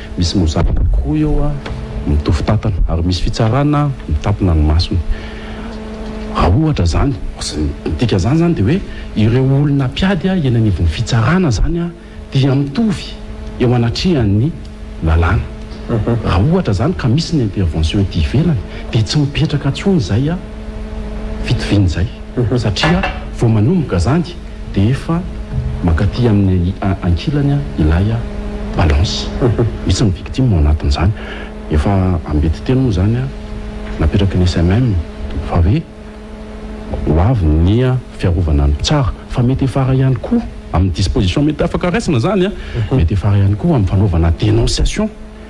Misy mozarina koa eo mitovy tantana ary misy fitsarana mitampina ny masony. Raha ohatra izany, midika izany izany dia hoe ireo olona mpiady eny anivon'ny fitsarana izany dia mitovy eo anatrehan'ny lalàna. Raha ohatra izany ka misy ny intervention ety ivelany dia tsy mipetraka intsony izay fitoviana izay satria vao manomboka izany Dia efa mankaty amin'ny ankilany ilay balance. Misy ny victime ao anatin'izany. Efa ambidy teny moa izany napetraky ny SMM fa hoe ho avy ny fiarovana ny mpitsara. Fa mety hiafara ihany koa amin'ny disposition mety afaka raisina izany. Mety hiafara ihany koa amin'ny fanaovana denonciation.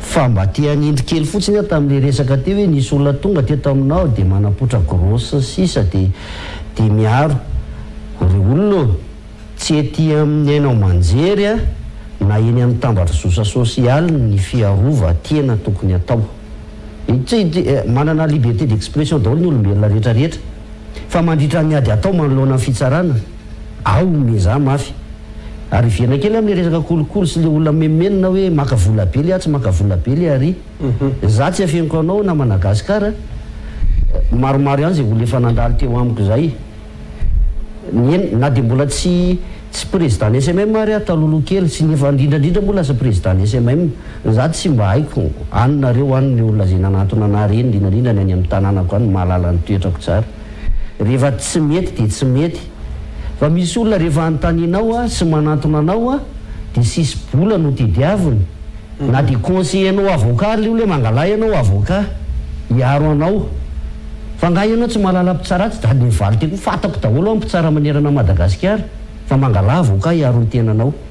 Fa mba te hanindry kely fotsiny aho tamin'ilay resaka teo hoe nisy olona tonga teto aminao dia manapoitra gros sy ny sisa dia dia miaro ry olona ô! Tsy ety amin'ny haino aman-jery a! na eny amin'ny tambatr'i zosa sosialy ny fiarova tena tokony atao. Manana liberté d'expression daholo ny olombelona rehetra rehetra fa mandritra ny ady atao manoloana ny fitsarana, Ao miezaha mafy. Ary hiverina kely amin'ny resaka kolikoly sy le olona mimenona hoe maka vola be le atsy maka vola be le ary. Za tsy afeniko anao na Managasikara maromaro ihany zay vola efa nandalo teo amiko zay. Eny na de mbola tsy tsy prezida ny SMM ary aho taloloha kely sy ny efa indrindra indrindra moa lasa prezida ny SMM. Za tsy mba haiko any nareo any ny olona zay nanantona anah reny indrindra indrindra ny any amin'ny tananako any mahalala ny toetrako tsara. Rehefa tsy mety dia tsy mety. Fa misy olona rehefa anontanianao sy manantona anao dia sisim-bola no tediaviny. Na dia conseiller nao avocat ary le olona hoe mangalaha ianao avocat hiaro anao. Fa angaha ianao tsy mahalala mpitsara atsy da nivaly teo koa. Fantako daholo an mpitsara manerana Madagasikara fa mangalaha avocat hiaro ny tenanao.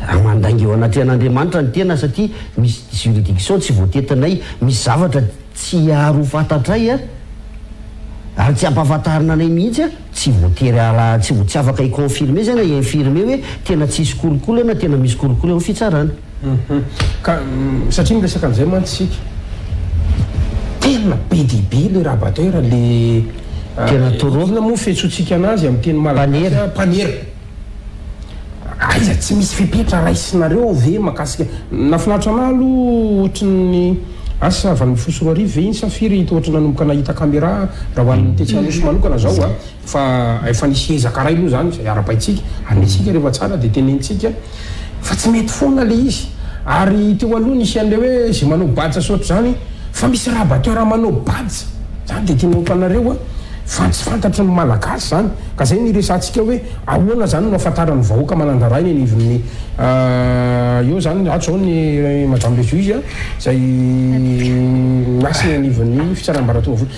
Raha mandainga eo anatrehan'Andriamanitra ny tena satria misy juridiction tsy voatetinay, misy zavatra tsy ary ho fantatray ary tsy ampahafantarina anay mihitsy, tsy voatery ala, tsy afaka hi-confirmer izay na hi-infirmer hoe tena tsisy kolikoly na tena misy kolikoly ao amin'ny fitsarana. Hum ka satria miresaka an'izay mantsy isika. Tena be dia be le rabatteur le Tena torohevitra. Inona moa fiantsoantsika anazy amin'ny teny malagasy a? Panera. Aiza tsy misy fepetra raisinareo ve makasika Nahafinaritra anahy aloha ohatry ny asa valo ambin'ny folo sy roa arivo ve iny sa firy ito ohatry ny nanomboka nahita camera raha ho an'ny tetsy Anosy manokana zao a. Fa efa nisy ezaka ray aloha zany izay arapaintsika ary isika rehefa tsara dia tenenitsika fa tsy mety foana le izy ary teo aloha nisy anle hoe izay manao badge sotry zany fa misy rabatteur manao badge zany dia tena ohatranareo a fa tsy fantatry ny malagasy zany ka zay niresatsika hoe ahoana zany no afantaran'ny vahoaka manandrara eny anivon'ny eo zany ato zao ny madame le juge izay miasny anivon'ny fitsarambaratonga fotsiny.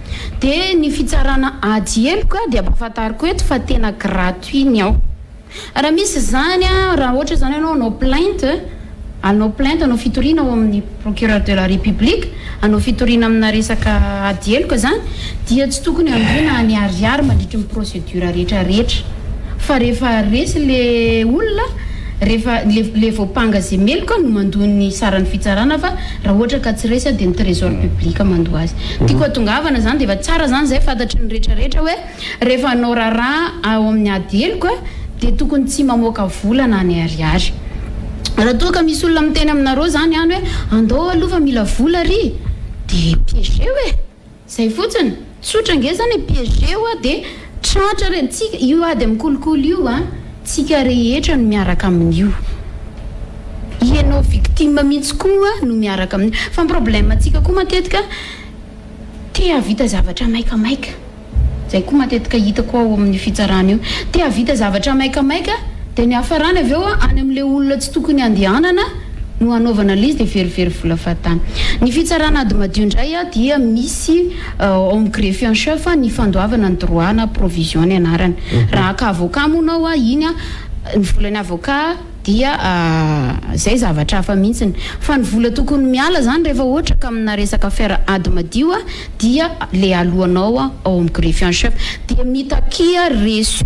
Dia ny fitsarana ady heloka dia ampahafantariko eto fa tena gratuit ny ao. Raha misy izany, raha ohatra izany ianao hanao plainte, hanao plainte, hanao fitoriana ao amin'ny Procureur de la République, hanao fitoriana amina resaka ady heloka izany, dia tsy tokony handona any ariary mandritry ny procédure rehetra rehetra. Fa rehefa resy ilay olona, Rehefa le le voampanga ze meloka no mandoa ny saran'ny fitsarana fa raha ohatra ka tsy resy a de ny trésor public mandoa azy. Tiako hatongavana zany de efa tsara zany zay fantatry ny rehetra rehetra hoe rehefa hanao raharaha ao amin'ny ady heloka de tokony tsy mamoaka vola na ny ariary. Raha toa ka misy olona miteny aminareo zany any hoe andao aloha fa mila vola ry de piégé hoe. Zay fotsiny, tsotra ange zany e, piégé oa de tratra reny, tsika io ady amin'ny kolikoly io a, tsika rehetra no miaraka amin'io, ianao victime mihitsy koa no miaraka amin'io, fa ny problème antsika koa matetika te ahavita zavatra maikamaika, zay koa matetika hitako ao amin'ny fitsarana io, te ahavita zavatra maikamaika de ny hafarany avy eo any amin'ilay olona tsy tokony andehanana, no anaovana liste dia very very vola fahatany. Ny fitsarana ady madio indray dia misy ao amin'ny greffier en chef ny fandoavana ny droit na provision ny anarany. Raha haka avocat moa nao iny ny volan'ny avocat dia zay zavatra hafa mihintsiny. Fa ny vola tokony miala zany rehefa ohatra ka amina resaka affaire ady madio dia le aloanao ao amin'ny greffier en chef dia mitakia reçu.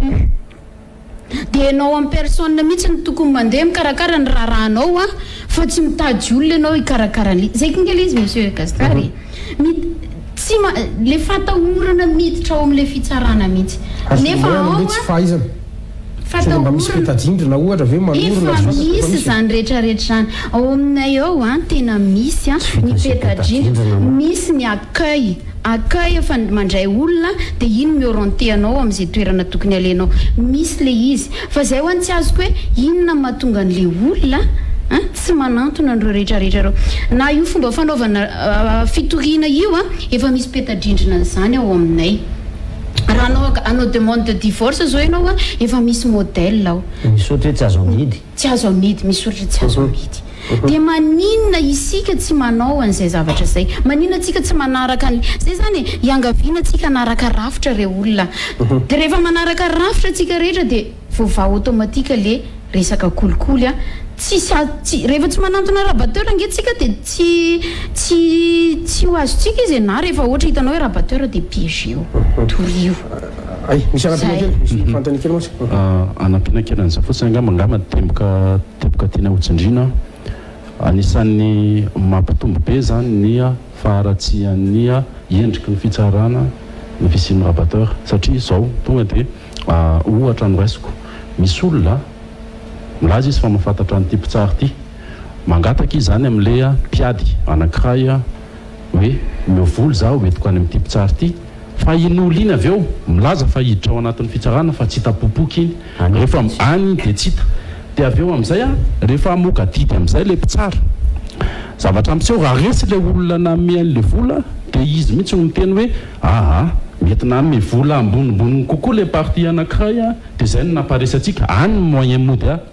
Dia ianao en personne mihitsy no tokony mandeha mikarakara ny raharahanao an! Fa tsy mitady olona ianao hikarakara an'ilay izy. Zay kinga ilay izy Monsieur Gaspard e! Mit, tsy ma, le fatahorana miditra ao amin'ilay fitsarana mihitsy. Nefa ao an, fatahorana, efa misy izany rehetra rehetra izany. Ao aminay ao an, tena misy an, ny peta-drindrina, misy ny accueil. Akay efa mandray olona de ino miorente anao am ze toerana tokony alenao misy le izy fa zay hoan tsy azoko hoe inona matonga an le olona a tsy manantona anreo rehetra rehetra reo na io fomba fanaovana fitoriana io a efa misy petadrindrina an zany ao aminay raha anao demande de divorce zao enao a efa misy model ao. Misaotra hoe tsy azo amidy. Tsy azo amidy, misy soratra tsy azo amidy. Dia maninona isika tsy manao an'izay zavatra izay? Maninona tsika tsy manaraka an'le, zay zany e, iangaviana tsika hanaraka rafitra rey olona. Dia rehefa manaraka rafitra tsika rehetra dia voavaha automatique le resaka kolikoly a. Tsisy a, tsy, rehefa tsy manantona rabatteur ange tsika dia tsy, tsy, tsy ho azontsika izy e. Na rehefa ohatra hitanao hoe rabatteur dia piegeo, torio. Hanampiana kely an'izay fotsiny angamba, angamba ny teboka, teboka teny Aotsindrina an, anisan'ny mampitombo be izany ny faharatsian'ny endriky ny fitsarana ny fisian'ny rabatteur, satria izao tonga dia ohatra no raisiko, misy olona milaza izy fa mahafantatra an'ity mpitsara ity, mangataka izy izany amin'ilay mpiady anankiray. hoe omeo vola za hoentiko any amin'ity mpitsara ity fa iny olona iny avy eo milaza fa hiditra ao anatin'ny fitsarana fa tsy hita popoky iny rehefa any iny dia tsy hita dia avy eo amin'izay a rehefa hamoaka didy amin'izay ilay mpitsara zavatra miseho raha resy ilay olona nanome an'ilay vola dia izy mihitsy no miteny hoe aa mety nanome vola ambonimboniny kokoa ilay partie anankiray a dia izay no nampaharesy antsika any ny moyen mody a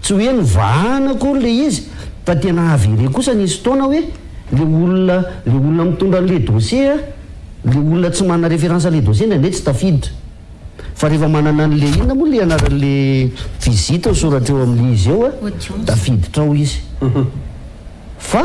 Tsy hoe novahana akory ilay izy fa tena avere kosa nisy fotoana hoe ilay olona ilay olona mitondra an'ilay dossier a, ilay olona tsy manana référence an'ilay dossier indraindray tsy tafiditra. Fa rehefa manana an'ilay inona moa ilay anaran'ilay visite misoratra eo amin'ilay izy eo a, tafiditra ao izy. Fa.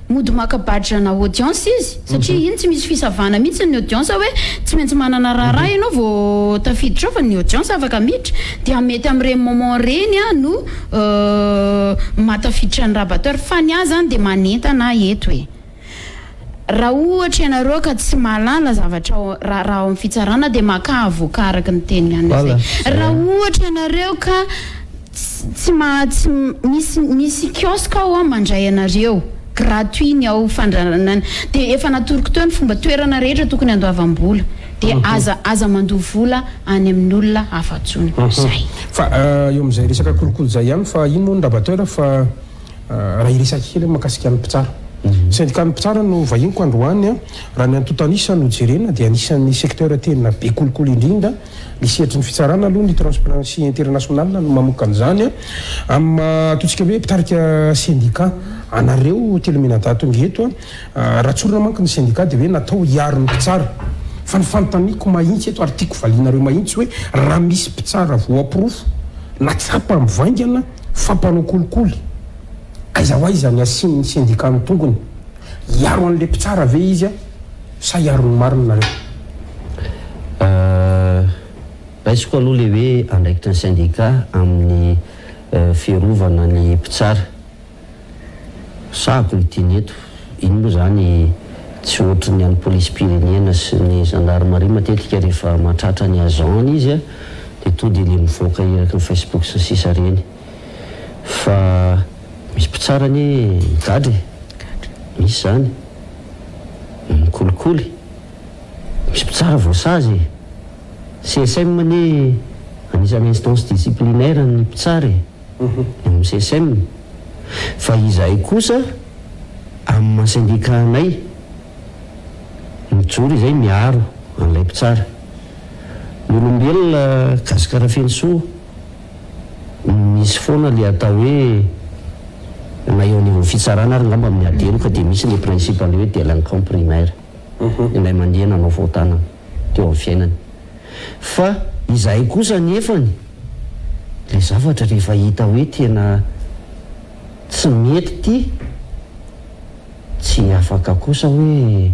Mody maka badge ana audience izy satria iny tsy misy fisavana mihitsy ny audience hoe tsy maintsy manana raharaha enao vao tafiditra ao fa ny audience afaka miditra dia mety amin'ireny moment ireny no maha tafiditra ny rabatteur fa ny ahy izany dia manentana ahy eto hoe raha ohatra ianareo ka tsy mahalala zavatra raharaha ao amin'ny fitsarana dia makà avocat araka ny teniny anay izay raha ohatra ianareo ka Tsy maha tsy misy misy kiosque aho an mandray anareo gratuit ny ao fandralanana dia efa natoroko teo ny fomba toerana rehetra tokony handoavam-bola dia aza aza mandoa vola any amin'ny olona hafa tsony zay. Fa eo amin'izay resaka kolikoly izay ihany fa iny moa ny rabatteur fa raha hiresaka kely aho mahakasika ny mpitsara. Syndicat-n'ny mpitsara no vahiako androany an, raha ny antontan'isa no jerena dia anisan'ny secteur tena be kolikoly indrindra Ny sehatry ny fitsarana aloha ny Transparency International no mamoka an'izany a. Amin'ny maha ataontsika hoe mpitarika sendika anareo telo mianadahy-tonga eto a, raha tsorina manko ny sendika dia hoe natao hiaro ny mpitsara. Fa ny fanontaniako mahintsy eto ary tiako valianareo mahintsy hoe raha misy mpitsara voaporofo na tsapa mivaingana fa mpanao kolikoly, aiza ho aiza ny hasian'ny sendika ny tongony? Hiaro anle mpitsara ve izy a sa hiaro ny marina nareo? Ahh, raisiko aloha le hoe andraikitry ny syndicat amin'ny fiarovana ny mpitsara. Sahako ny tiany eto, iny moa zany tsy ohatry ny an'ny polisim-pirenena sy ny gendarmerie matetika rehefa mahatratra ny agent-ny izy a de to de le mivoaka eraky ny Facebook sy ny sisa reny. fa misy mpitsara anie migadra e! misy izany no mikolikoly, misy mpitsara voasazy e! CSM anie anisany instance disciplinaire ny mpitsara e! eo amin'ny CSM, fa izahay kosa amin'ny maha syndicat anay mijoro izay miaro an'ilay mpitsara, ny olombelona gasy kara Fenosoa. misy foana le atao hoe na eo niveau fitsarana ary ngamba amin'ny ady heloka dia misy le principe an'le hoe délinquant primaire ilay mandeha nanao fao tanana teo amin'ny fiainany fa izahay kosa anefany le zavatra rehefa hita hoe tena tsy mety ity Tsy afaka kosa hoe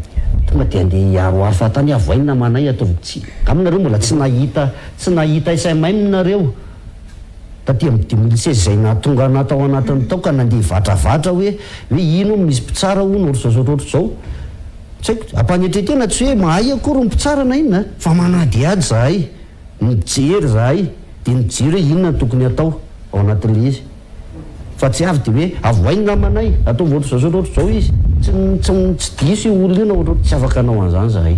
tonga dia andeha hiaro hafa tany aho voay ny namanay ataovy tsy angamba nareo mbola tsy nahita tsy nahita SMM nareo taty amin'ny dimy mille seize izay nahatonga anah tao anatiny tao ka nandeha vatravatra hoe hoe ino hono misy mpitsara hono ohatr'izao sy ohatr'izao tsy haiko ampanetretena tsy hoe mahay akory ny mpitsara na inona fa manadihady zahay Nijery izahay dia nijery hoe inona no tokony hatao ao anatin'ilay izy. Fa tsy avy dia hoe avohay ny namanay, ataovy ohatr'izao sy ohatr'izao izy. Tsy tsy tsy diso io olona io na ohatrohatry tsy afaka hanao an'izany izahay.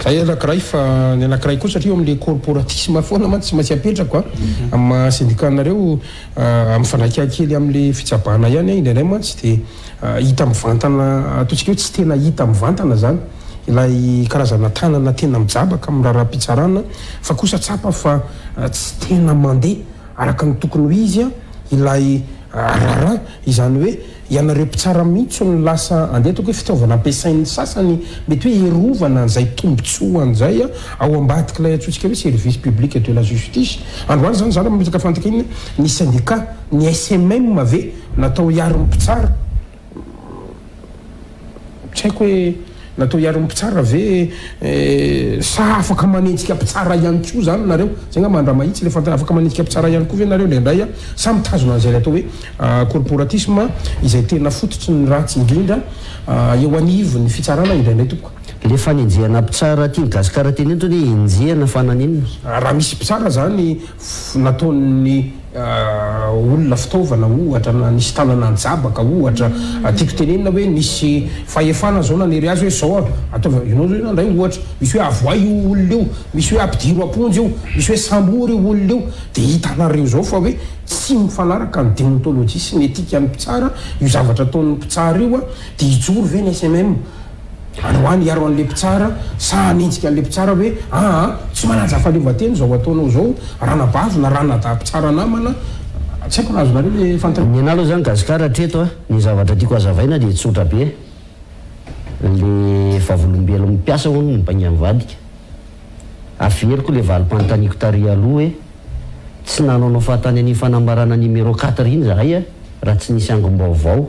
Izay anankiray fa ny anankiray koa satria eo amin'ilay corporatisme foana mantsy tsy maintsy apetrako a, amin'ny maha syndicat anareo a, mifandraika kely amin'ilay fitsabana ihany a, indraindray mantsy dia hita mivantana, ataontsika hoe tsy tena hita mivantana izany. ilay karazana tanana tena mijabaka amin'ny raharaham-pitsarana fa kosa tsapa fa tsy tena mandeha araka ny tokony ho izy ilay raharaha, izany hoe ianareo mpitsara mihitsy no lasa andeha ataoko hoe fitaovana ampiasain'ny sasany mety hoe hiarovana an'izay tombontsoa an'izay ao ambadik'ilay antsointsika hoe service public de la justice. Androany izany zara mametraka fanta kely ny syndicat, ny SMM ve natao hiaro ny mpitsara? Tsy haiko hoe natao hiaro ny mpitsara ve sa afaka manenjika mpitsara ihany koa izany nareo? Izay angamba Andramahitsy ilay fantany. Afaka manenjika mpitsara ihany koa ve nareo indraindray sa mitazona an'izay ilay atao hoe corporatisme izay tena fototry ny ratsy indrindra eo anivon'ny fitsarana indraindray tompoko? Le fanenjehana mpitsara aty ny gasikara aty neto anie enjehina fa naninona? Raha misy mpitsara zany. nataon'ny olona fitaovana ohatra na nisy tanana nijabaka ohatra tiako tenenina hoe nisy fahefana zao nanery azy hoe zao ataovy ianao zao indray ohatra misy hoe avoay io olona io misy hoe ampidiro aponja io misy hoe sambory io olona io dia hitanareo zao fa hoe tsy mifanaraka ny deontologie sy ny ethique an'ny mpitsara io zavatra ataon'ny mpitsara io dia hijoro ve ny SMM Any ho any hiaro an'ilay mpitsara, sa hanenjika an'ilay mpitsara hoe, Aa, tsy manaja fahaleovantena izao ataonao izao, ranabavy na ranadahy mpitsara namana? Tsy haiko raha azonareo ilay fanontaniana. Ny anah aloha zany Gasikara hatreto a, ny zavatra tiako hazavaina dia tsotra be, le vavolombelon'ny mpiasa hono no mibainga mivadika. Averiko ilay valim-panontaniako tary aloha hoe, tsy nanaonao fahatany an'iny fanambarana numéro quatre iny zahay a, raha tsy nisy angom-baovao.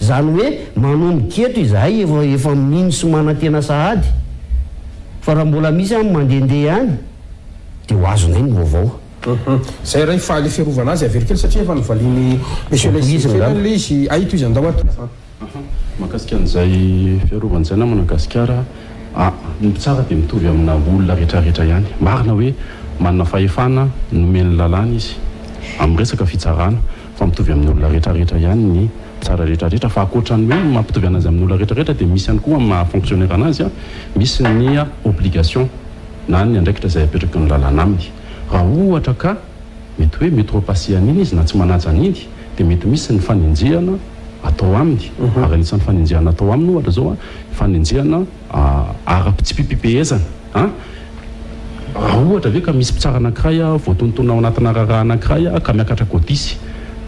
Izany hoe manomboka eto izahay vao efa mino sy manantena sahady fa raha mbola misy any mandehandeha any dia ho azonay ny vaovao. Izay iray faly fiarovana azy avero kely satria efa novalian'i Monsieur ilay seza kely aloha izy, hay toy izany daho ary toy. Mahakasika an'izay fiarovana izay namana Gasikara a, ny mpitsara dia mitovy amina olona retraretra ihany. Marina hoe manana fahefana nomen'ny lalàna izy amin'ny resaka fitsarana fa mitovy amin'ny olona rehetra rehetra ihany ny tsara rehetra rehetra fa ankoatra ny hoe mampitovy anazy amin'ny olona rehetra rehetra dia misy ihany koa amin'ny maha fonctionnaire anazy a misy ny obligation na ny andraikitra izay apetraky ny lalàna aminy raha ohatra ka mety hoe mety trop passé an'iny izy na tsy manaja an'iny dia mety misy ny fanenjehana atao aminy ary anisan'ny fanenjehana atao aminy ohatra izao a fanenjehana ara-pitsipipipehezana an! Raha ohatra ve ka misy mpitsara anankiray voatontonina ao anatina raharaha anankiray ka miakatra godisy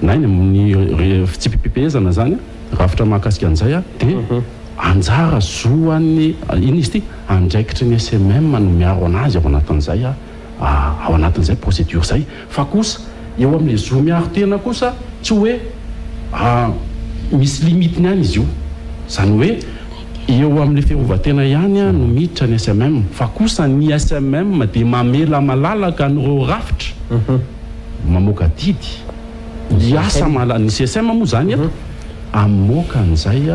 na eny amin'ny fitsipipipehezana izany an! Rafitra mahakasika an'izay an! Dia anjara zoan'ny, inona izy ity? Andraikitry ny SMM no miaro an'azy ao anatin'izay an! Ao anatin'izay procédure izay. Fa kosa eo amin'le zo miaro tena kosa tsy hoe misy limitiny ihany izy io. Izany hoe eo amin'le fiarovan-tena ihany no miditra ny SMM. Fa kosa ny SMM dia mamela malalaka an'ireo rafitra mamoaka didy hiasa malalaka. Ny CSM moa izany eto hamoaka an'izay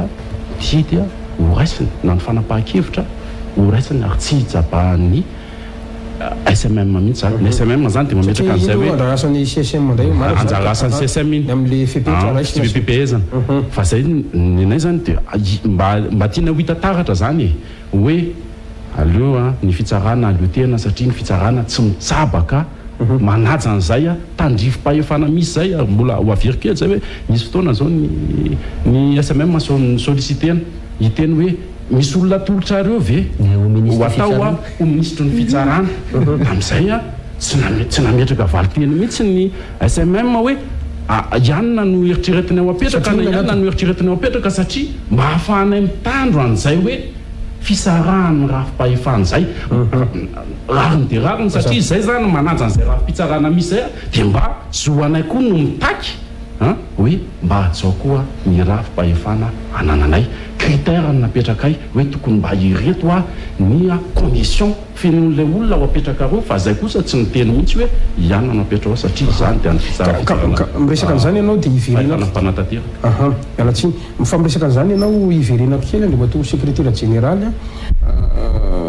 didy ho raisiny na ny fanapahan-kevitra ho raisiny ary tsy hijabahan'ny. SMM mihitsy izany, ny SMM izany dia mametraka an'izay hoe. Satria iny no anjara asan'ny CSM indray omaly izany. Anjara asan'ny CSM iny. Ny amin'ilay fepetra raisina. Tsy VPPE izany. Fa izay ny anay izany dia mba mba tianay ho hita taratra izany e. Hoe aleo ny fitsarana aleo tena satria ny fitsarana tsy mitsabaka manaja an'izay tandrifim-pahefana misy izay. Mbola ho averiko kely izay hoe misy fotoana izao ny ny SMM solliciter-na hiteny hoe. Misy olona atolotra reo ve ho atao a ho minisitry ny fitsarana? Tamizay a tsy tsy nametraka valinteny mihitsy ny SMM hoe a ianona no eritreretinay ho apetraka na ianona no eritreretinay ho apetraka satria mba ahafahanay mitandro anizay hoe fisarahan'ny rafi-pahefana izay rariny dia rariny satria izay zany manaja anizay rafi-pitsarana misy izay a dia mba zoanay koa no mitaky An, hoe mba hajao koa ny rafi-pahefana anananay. Critère no napetrakay hoe tokony mba ireto a ny a condition fenon'ilay olona ho apetrakareo fa zay kosa tsy niteny mihitsy hoe ian no apetrao satria izany dia ny fitsara fitsarana Ka miresaka an'izany ianao dia hiverenako fahefana mpanatanteraka. Aha, miala tsiny. Fa miresaka an'izany ianao hiverenako kely Andriamatoa Sekretera Jeneraly a.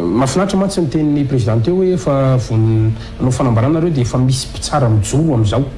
Mahafinaritra mantsy ny tenin'ny Prezidà teo hoe efa vao nanao fanambarana nareo dia efa misy mpitsara mijoro amin'izao.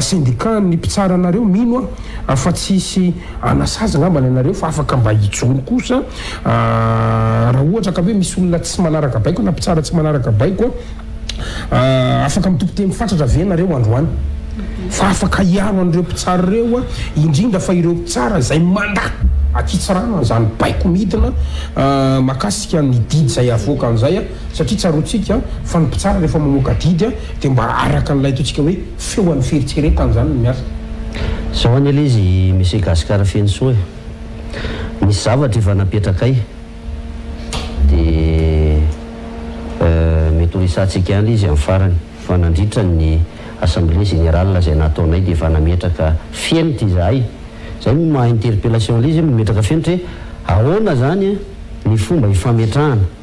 Syndicat ny mpitsara anareo mino aho fa tsy hisy hanasazy angamba ny anareo fa afaka mba hijoro kosa raha ohatra ka hoe misy olona tsy manaraka baiko na mpitsara tsy manaraka baiko afaka mitopy teny fatratra ve nareo androany fa afaka hiaro an'ireo mpitsara ireo indrindra fa ireo mpitsara izay mandà aty tsirana an'izany baiko midina makasika ny didy izay avoaka an'izay Satria tsaroantsika fa ny mpitsara rehefa mamoaka adidy dia mba araka an'ilay ataontsika hoe feo an'ny fieritreretany izany no miasa. Zao anie le izy Monsieur Gasikara feno soa e! Misy zavatra efa napetrakay de mety ho resahantsika ihany le izy amin'ny farany fa nandritra ny assemblée générale izay nataonay de efa nametraka fenitra izahay. Zay no maha interpellation le izy hoe mametraka fenitra hoe ahoana zany ny fomba ifametrahana.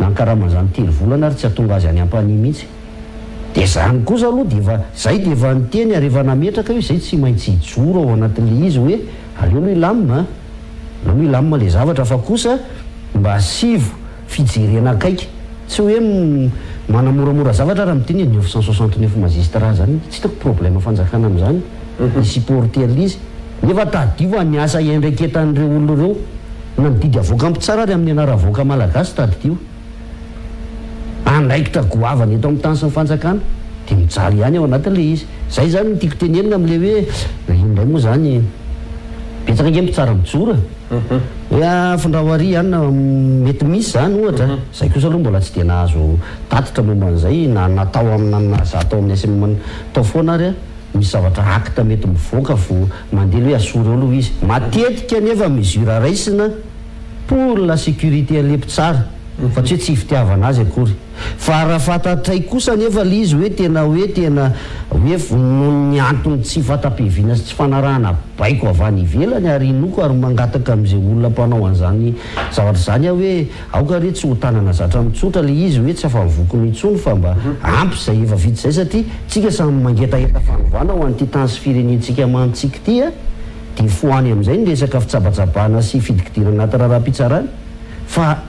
Nankarama an'izany telo volana ary tsy hahatonga azy any Ampanihy mihitsy. Dia izany kosa aloha dia efa, izay dia efa niteny ary efa nametraka hoe izay tsy maintsy hijoro ao anatin'ilay izy hoe aleo aloha hilamina an! Aleo aloha hilamina ilay zavatra fa kosa mba asivo fijerena akaiky. Tsy hoe manamoramora zavatra raha miteny hoe neuf cent soixante neuf magistrats izany. Tsy hitako problème fanjakana amin'izany hi-supporter an'ilay izy. Nefa tadidio fa ny asa iandraiketan'ireo olona ireo na ny didy avoaka mpitsara ary amin'ny anaran'ny vahoaka malagasy tadidio. Andraikitra goavana eto amin'ny tany sy ny fanjakana dia mijaly ihany ao anatiny ilay izy. Izay izany no tiako tenenina amin'ilay hoe na inona indray moa izany betsaka ange ny mpitsara mijoro e! Hoe afindrao ary ihany na mety misy izany ohatra. Izay kosa aloha mbola tsy dia nahazo tatitra momba an'izay na natao amin'ny naha za tao amin'ny SMM tao foana ary aho. misy zavatra acte mety mivoaka vao mandeha ilay hoe asoro eo aloha izy. Matetika anefa mesure raisina pour la sécurité an'ilay mpitsara fa tsy hoe tsy fitiavana azy akory. Fa raha fantatray kosa anefa ilay izy hoe tena hoe tena hoe noho ny antony tsy fahatapeviana sy tsy fanarahana baiko avy any ivelany ary inoako ary mangataka amin'izay olona mpanao an'izany zavatra izany aho hoe Aoka re tsy ho tanana zatra mitsotra le izy hoe tsy afa-mivokona intsony fa mba ampy izay efa vita izay satria tsika samy mangetaheta fanovana ho an'ity tany sy firenentsika amantsika ity a! dia fohany amin'izay ny resaka fitsabatsabana sy fidikidirana anaty raharaham-pitsarana fa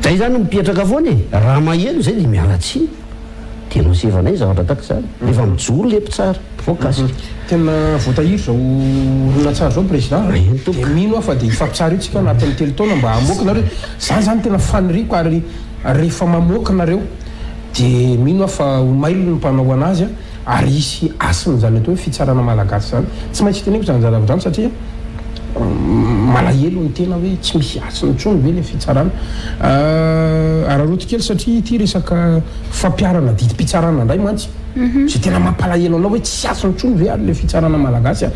izay izany mipetraka foana e! raha maheno izay dia miala tsiny. Dia lozevana iny zavatra tahaka izany. Rehefa mijoro ilay mpitsara, voakasika. Tena voatahiry izao horonantsary izao ny Président a. Eny tompoko. Dia mino aho fa dia hifampitsara eo tsika anatin'ny telo taona mba hamoaka nareo. Izany izany tena faniriako ary rehefa mamoaka nareo dia mino aho fa ho mailo ny mpanao anazy a, ary hisy hasiny izany atao hoe fitsarana malagasy izany. Tsy maintsy teneniko izany zava-drano satria. Malahelo ny tena hoe tsy misy hasiny intsony ve ilay fitsarana. Araraoty kely satria ity resaka fampiharana didim-pitsarana indray mantsy. Izay tena mampalahelo anao hoe tsy hasiny intsony ve ary ilay fitsarana malagasy.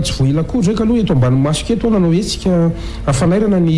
Tsy voaela akory izay ka aloha eto ambany masoko eto aho nanao hetsika fanairana ny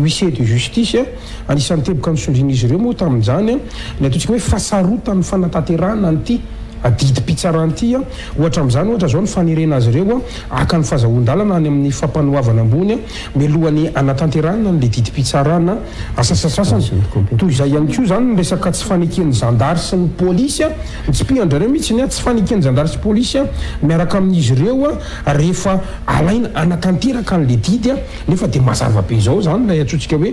huissier de justice. Anisan'ny teboka nisondrian'izy ireo moa tamin'izany ny ataontsika hoe fasarotan'ny fanatanterahana an'ity didim-pitsarana ity. Ohatra amin'izany ohatra izao ny fanerena azy ireo haka ny fahazahoan-dalana any amin'ny fampanoavana ambony mialohan'ny hanatanterahana an'ilay didim-pitsarana asasatsasany. Toy izay ihany koa izany ny resaka tsy faneken'ny zandary sy ny polisy, mitsipihan-dry zareo mihitsy ny tsy faneken'ny zandary sy polisy miaraka amin'izy ireo rehefa alaina hanatanteraka an'ilay didy nefa dia mazava be izao izany ilay antsointsika hoe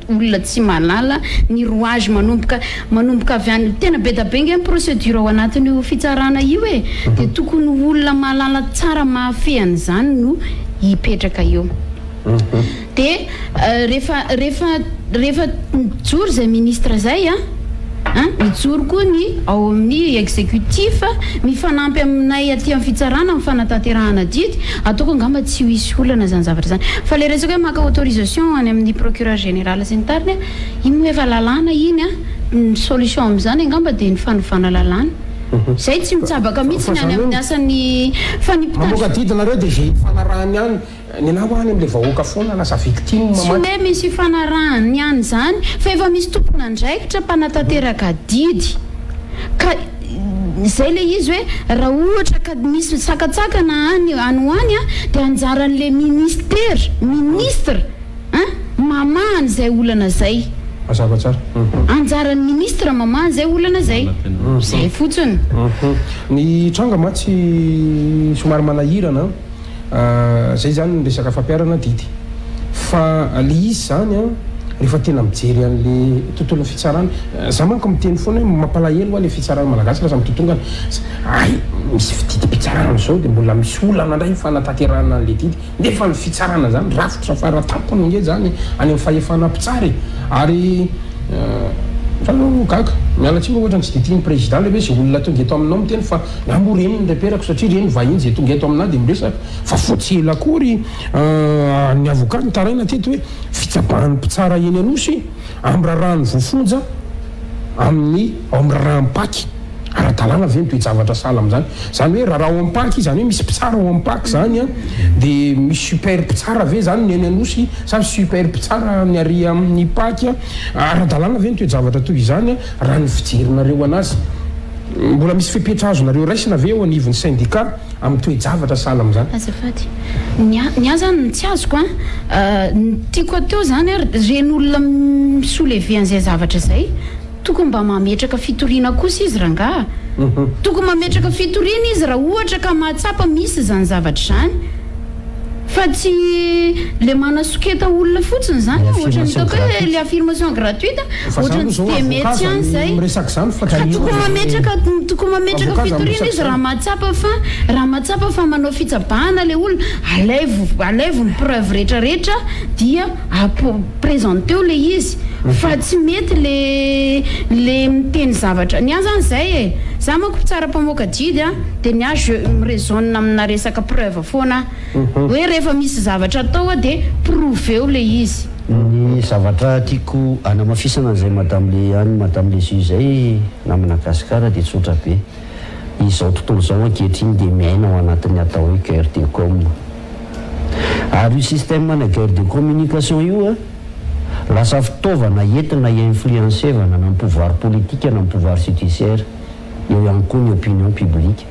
olona tsy mahalala ny rouage manomboka manomboka avy any tena bedabe nge ny procedure ao anatin'io fitsarana io e de tokony olona mahalala tsara mahafehy an'izany no hipetraka eo de rehefa rehefa rehefa mijoro zay ministre zay a. Mijoro koa ny ao amin'ny executif mifanampy aminay aty amin'ny fitsarana amin'ny fanatanterahana didy. Ataoko angamba tsy ho hisy olana izany zavatra izany. Fa ilay resaka hoe maka autorisation any amin'ny procureur général sy ny tariny, iny moa efa lalàna iny an! Ny solution amin'izany angamba dia ny fanovana lalàna. Izay tsy mitsabaka mihitsy ny any amin'ny asan'ny, fa ny mpitandro. Mamoaka didinareo dia izay hifanarahany ihany. Ny anah hoany amle vahoaka foana lasa victime Tsy mamaky. hoe misy ifanarahany ihany izany fa efa misy tompon'andraikitra mpanatanteraka adidy ka izay ilay izy hoe raha ohatra ka misy sakantsakana any any ho any dia anjaran'ilay ministera, ministre, an, mamaha an'izay olana izay. Mazava tsara. Anjaran'ny ministre mamaha an'izay olana izay. Izay fotsiny. Ny tranga mantsy somary manahirana an. Zay zany ny resaka fampiharana didy. Fa le izy zany an, rehefa tena mijery an le tontolon'ny fitsarana, za manko miteny foana hoe mampalahelo wa le fitsarana malagasy lasa mitotongana, hay misy fididim-pitsarana zao de mbola misy olana ndray ny fanatanterahana anle didy, nefa ny fitsarana zany rafitra fara tampony nge zany any amin'ny fahefana mpitsara e! ary fa aloha gaga, miala tsiny ohatra ny tsy de tian'ny prezida le hoe ze olona tonga eto aminao miteny fa Za moa reniny reperako satria reny vahiny zay tonga eto aminah dia miresaka fa fotsy ela koa ry ny avocat nitaraina teto hoe fitsabahan'ny mpitsara eny anosy amin'ny rarahan'ny voafonja amin'ny ao amin'ny raraham paky aradalana ve ny toe-javatra sahala amin'izany zany hoe raraha ao am paky zany hoe misy mpitsara ao am paky zany an dia misy super mpitsara ve zany ny any anosy sa super mpitsara ny ary amin'ny paky aradalana ve ny toe-javatra toy izany an Raha ny fijerinareo anazy, mbola misy fepetra azonareo raisina ve eo anivon'ny sendika amin'ny toe-javatra sahala amin'izany? Azafady. Ny ahy, ny ahy izany ny tsy azoko an, ny tiako hatao izany ary ireny olona mi-soulever an'izay zavatra izay, tokony mba mametraka fitoriana kosa izy rangaha. Tokony mametraka fitoriana izy raha ohatra ka mahatsapa misy izany zavatra izany. Fa tsy le manasoketa olona fotsiny zany a, ohatrany ataoko hoe le affirmation gratuite a, ohatrany tsy dia mety ihany zay. Fa tokony mametraka, tokony mametraka fitoriana izy raha mahatsapa fa, raha mahatsapa fa manao fitsabahana le olona, alaivo, alaivo ny preuve rehetra rehetra dia apo, presenteo le izy. Fa tsy mety le, le miteny zavatra, ny ahy zany zay e, za manko mpitsara mpamoaka didy a, de ny ahy je mi-raisonne amina resaka preuve. foana hoe rehefa misy zavatra atao a dia prouver-o le izy. Ny zavatra tiako anamafisana an'izay madame le an'i madame le juge izay na Mnagasikara dia tsotra be. Izao tontolo izao ankehitriny dia miaina ao anatin'ny atao hoe guerre de com. Ary io système ana guerre de communication io a, lasa fitaovana entina hi-influencer-vana na ny pouvoir politique na ny pouvoir judiciaire, eo ihany koa ny opinion publique.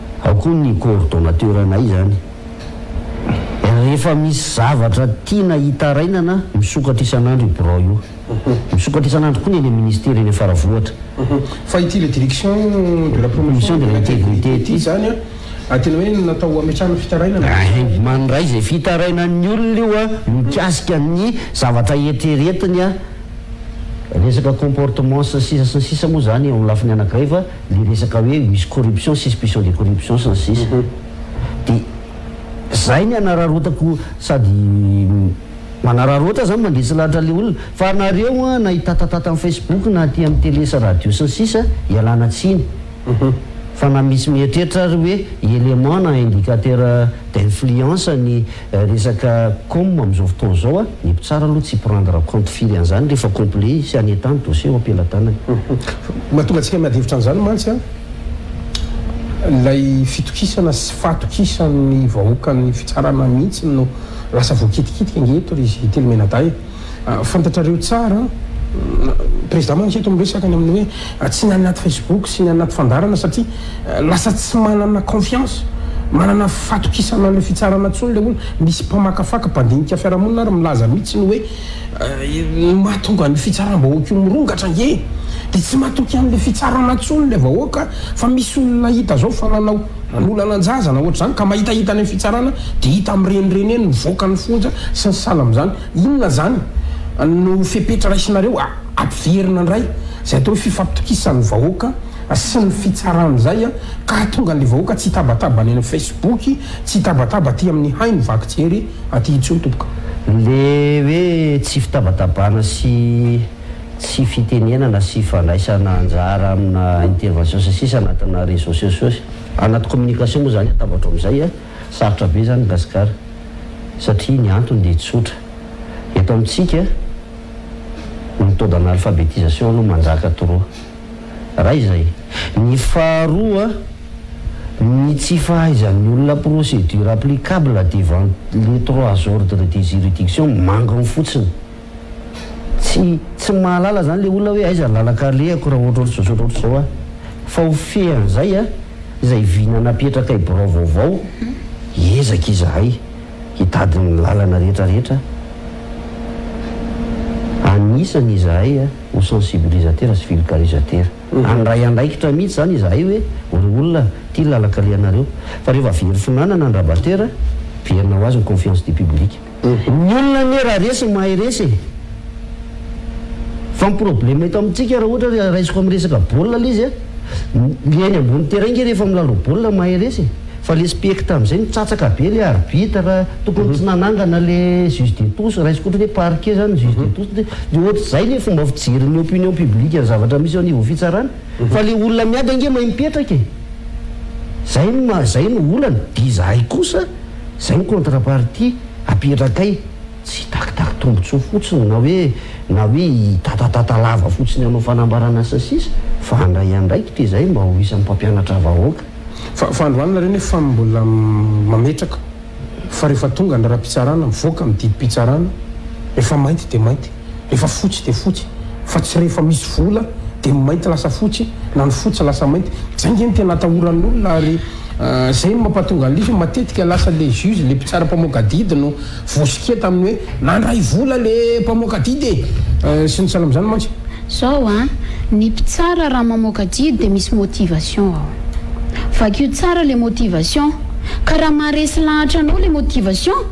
Ao koa ny coordonnateur-nay izany. Rehefa misy zavatra tiana hitarainana, misokatra isan'andro io birao io. Misokatra isan'andro koa ny eny amin'ny Ministera eny Faravohitra. Fa ity ilay direction de la promotion de l'intégrité ity izany an, tena hoe natao hametrahana fitarainana? Ain, mandray izay fitarainan'ny olona io an, mikasika ny zavatra eritreretiny an, resaka comportements sy ny sisa sy ny sisa moa izany eo amin'ny lafiny anankiray fa. le resaka hoe mise corruption, suspicion de corruption sy ny sisa de zay ny anararaotako sady manararaotra zany mandresy lahatra le olona fa nareo an na hitatatata am Facebook na aty am tele sy radio sy ny sisa ialana tsiny fa na misy mieritreritra ary hoe element na indicateur d'influence ny Resaka com amin'izao fotoana izao a, ny mpitsara aloha tsy prendre compte firy an'izany rehefa complet izy, en état ny dossier eo am-pelatanany. Ny mahatonga antsika miady hevitra an'izany mantsy a, ilay fitokisana sy fahatokisan'ny vahoakan'ny fitsarana mihitsy no lasa voakitikitika ange eto ry Telomena Dahy e! Fantatrareo tsara, Président mantsy eto miresaka ny amin'ny hoe tsy ny any anaty Facebook sy ny any anaty fandaharana satria lasa tsy manana confiance, manana fatokisana an'ilay fitsarana intsony ilay olona, misy mpamakafaka, mpandinika fiarahamonina ary milaza mihitsy ny hoe ny mahatonga an'io fitsaram-bahoaka io mirongatra ange dia tsy matoky an'ilay fitsarana intsony ilay vahoaka fa misy olona hita zao fa nanao Raha ny olona nanjazana ohatra izany ka mahitahita any amin'ny fitsarana dia hita mirenireny eny mivoaka ny fonja sy ny sahala amin'izany. Inona izany no fepetra raisinareo hampiverina indray izay atao hoe fifampitokisan'ny vahoaka sy ny fitsarana izay ka hahatonga an'ilay vahoaka tsy hitabataba any amin'ny facebook, tsy hitabataba aty amin'ny haino vaky jery aty intsony tompoko. Ilay hoe tsy fitabatabana sy tsy fitenenana sy fandraisana anjara amina intervention sy ny sisa anatina réseaux sociaux sy anaty communication moa zany atambatra amizay a! sarotra be zany Gasikara satria ny antony dia tsotra eto amitsika ny taux d'analphabétisation aloha manjaka trop ray izay, ny faharoa ny tsy fahaizan'ny olona procédure applicable devant les trois ordres de juridiction manginy fotsiny. Tsy tsy mahalala izany ilay olona hoe aiza ny lalan-karehako raha ohatra hoe tsy misaotra ohatra izao aho. Fa ho fean'izay an, izay vy nanapetraka i birao vaovao, hiezaka izahay hitady ny lalana rehetrarehetra, anisany izahay ho sensibilisateur sy vulgarisateur. Handray andraikitra mihitsy izany izahay hoe o ry olona, ity ny lalan-karehanareo. Fa rehefa very finanana ny rabatteur, miverina ho azy ny confiance du public. Ny olona anie raha resy no mahay resy e! Fa ny problème eto amintsika raha ohatra hoe raisiko amin'ny resaka baolina ilay izy a, ny eny ambony terrain nge rehefa milalao baolina mahay resy e! Fa ilay specta amin'izay mitsatsaka be ilay arbitre, tokony tsy nanangana ilay juge de touche, raisiko ohatra hoe parquet izany ny juge de touche dia dia ohatr'izay ilay fomba fijerin'ny opinion publique ny zavatra misy eo anivon'ny fitsarana. Fa ilay olona miady ange mahay mipetraka e! Izay no maha, izay no olana. Dia izahay kosa. Izay ny contre-partie aperakay, tsy hitakidaky tombotsoa fotsiny na hoe na hoe hitatatata lava fotsiny hanao fanambarana sy ny sisa fa handray andraikitra izahay mba ho isan'ny mpampianatra vahoaka. Fa fa androany nareo anie fa mbola mametraka fa rehefa tonga ny raram-pitsarana mivoaka ny didim-pitsarana efa mainty dia mainty. Rehefa fotsy dia fotsy fa tsy rehefa misy vola dia mainty lasa fotsy na ny fotsy lasa mainty. Zay nge ny tena atahoran'ny olona ary zay no mampatonga an'le hoe matetika lasa le juge le mpitsara mpamoaka adidy no voaskia tamin'ny hoe nandray vola le mpamoaka adidy e! sy ny sahala amin'izany mantsy. Zao an, ny mpitsara raha mamoaka adidy dia misy motivation ao. Vakio tsara le motivation ka raha maharesy lahatra anao le motivation,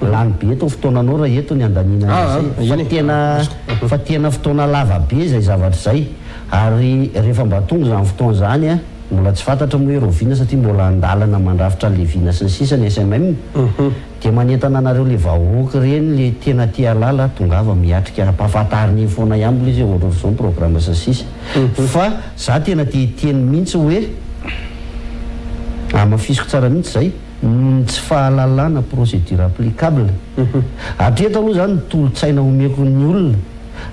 Lany be eto ny fotoananao raha eto ny andaniana an'izay fa tena fa tena fotoana lava be izay zavatra izay ary rehefa mba tonga izany fotoana izany a, mbola tsy fantatra moa hoe raoviana satria mbola an-dalana mandrafitra ny leviana sy ny sisa ny SMM, dia manentana anareo ilay vahoaka ireny ilay tena te halala tongava miatrika ampahafantarina eny foana ihany mbola izy hoe ohatr'ohatry izao ny programme sy ny sisa fa za tena te hiteny mihintsy hoe hamafisiko tsara mihintsy izay. Ny tsy fahalalana procédure applicable. Hatreto aloha izany ny tolo-tsaina omeko ny olona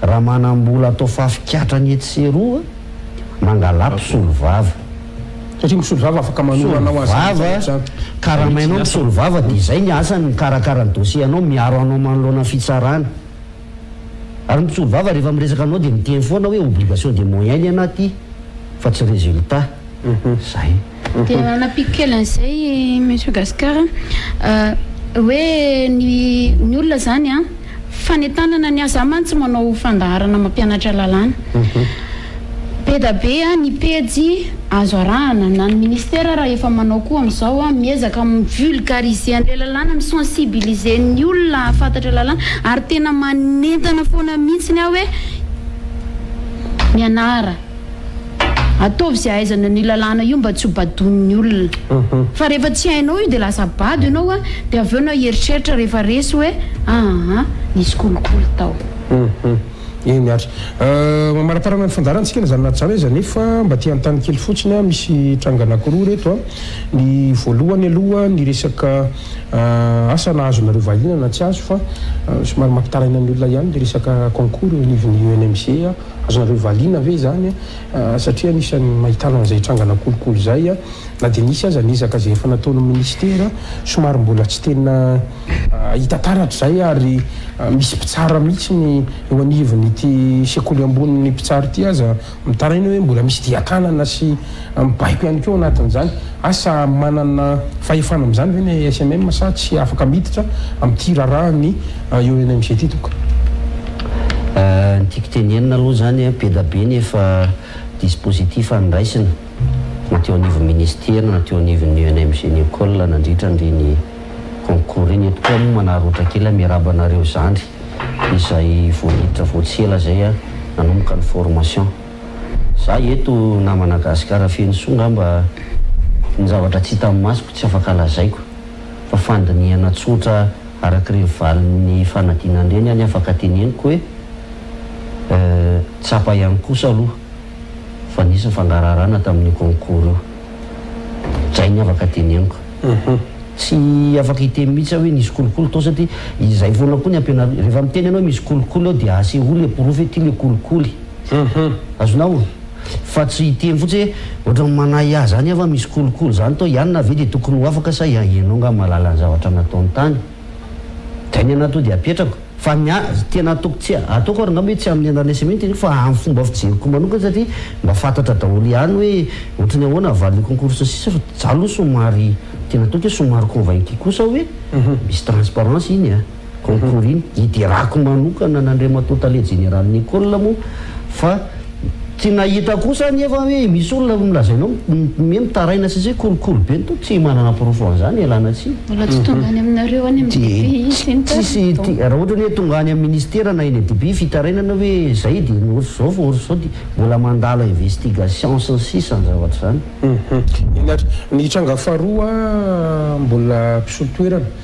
raha manam-bola atao fafin-katrany etsy sy eroa, mangalà mpisolovava. Satria mpisolovava afaka manoro anao an'izany rehetra rehetra izany. Mpisolovava karamainao ny mpisolovava dia izay ny asany, mikarakara ny dossier anao, miaro anao manoloana ny fitsarana. Ary ny mpisolovava rehefa miresaka aminao dia miteny foana hoe obligation de moyen ny anà aty fa tsy résultat. Izay. Dia hanapiko kely an'izay Monsieur Gascar hoe ny ny olona izany an, fanentanana ny asa mantsy manao fandaharana mampianatra lalàna. Be da be ny pejy azo arahana, na ny ministera ary efa manao koa amin'izao, miezaka mi vulgariser an'ilay lalàna, mi sensibiliser ny olona hahafantatra lalàna ary tena manentana foana mihitsy aho hoe mianara. Ataovy izay ahaizana an'io lalàna io mba tsy ho badoin'ny olona. Fa rehefa tsy hainao io dia lasa bado ianao an, dia avy eo na hieritreritra rehefa resy hoe aa nisy kolikoly tao. Eny ary. Mamaraparana ny fandaharantsika na izany na tsy izany aza nefa mba te hanontany kely fotsiny aho, misy tranga anankiroa ireto an. Ny voalohany aloha ny resaka asa na azonareo vahiny na tsy azo fa somary mampitaraina ny olona ihany ilay resaka concours eo anivon'ny ENMG. Azonareo valiana ve izany? Satria anisan'ny mahitana an'izay trangana kolikoly izay, na dia nisy aza ny ezaka izay efa nataon'ny minisitera, somary mbola tsy tena hita taratra izay ary misy mpitsara mihitsy ny eo anivon'ity sekoly ambonin'ny mpitsara ity aza mitaraina hoe mbola misy dian-tanana sy Amin'ny baiko ihany koa ao anatin'izany. Asa manana fahefana amin'izany ve ny HMM sa tsy afaka miditra amin'ity raharahan'ny UNMG ity tompoko? Ny tiako tenenina aloha izany an, be da be ny efa dispositif andraisina na teo anivon'ny Ministera na teo anivon'ny UNMG ny Ecole nandritra an'ireny concours ireny. Eto koa moa Manarotra kely aho miarahaba anareo zandry izay vao miditra vao tsy ela izay nanomboka ny formation. Za eto namana Gasikara feno soa ngamba ny zavatra tsy hitan'ny masoko tsy afaka lazaiko fa fandinihana tsotra arak'ireny valin'ny fanadinana ireny any afaka teneniko hoe tsapa ihany kosa aloha fa nisy ny fangaraharana tamin'io concours io. Zay ny afaka teneniko. Tsy afaka hiteny mihitsy aho hoe nisy kolikoly tao satria izay foana koa ny ampianarina. Rehefa miteny ianao hoe misy kolikoly ao dia asehoy le porofo hoe ty le kolikoly. Hum hum azonao fa tsy hiteny fotsiny hoe ohatran'ny manahy ahy zany aho va misy kolikoly zany tao ianona ve dia tokony ho afaka sa ianao nga malala ny zavatra nataony tany dia ny anatody hapetrako fa ny ahy tena toko tsy ataoko ary ngamba hoe tsy amin'ny alalan'ny sms teniko fa amin'ny fomba fijeriko manokana satria mba fantatra daholo ihany hoe ohatran'ny ahoana ny valiny concours sy ny sisa fa za aloha somary tena ataoko hoe somary convaincu kosa aho hoe misy transparence iny an. Ankorin, iderako manokana an'Andriamatoa Tale Jeneraly Nicolle moa fa tsy nahita kosa anefa hoe misy olona nolazainao hoe mitaraina sy izay kolikoly be nto tsy manana porofo an'izany ialana tsiny. Mbola tsy tonga any aminareo any amin'ny DPI sy ny tariny donc. Raha ohatra ny hoe tonga any amin'ny Ministera na eny DPI fitarainana hoe izay dia ny ours izao fa ours izao dia mbola mandala investigation sy ny sisa ny zavatra izany. Eny ary. Ny tranga faharoa mbola mpisolo toerana.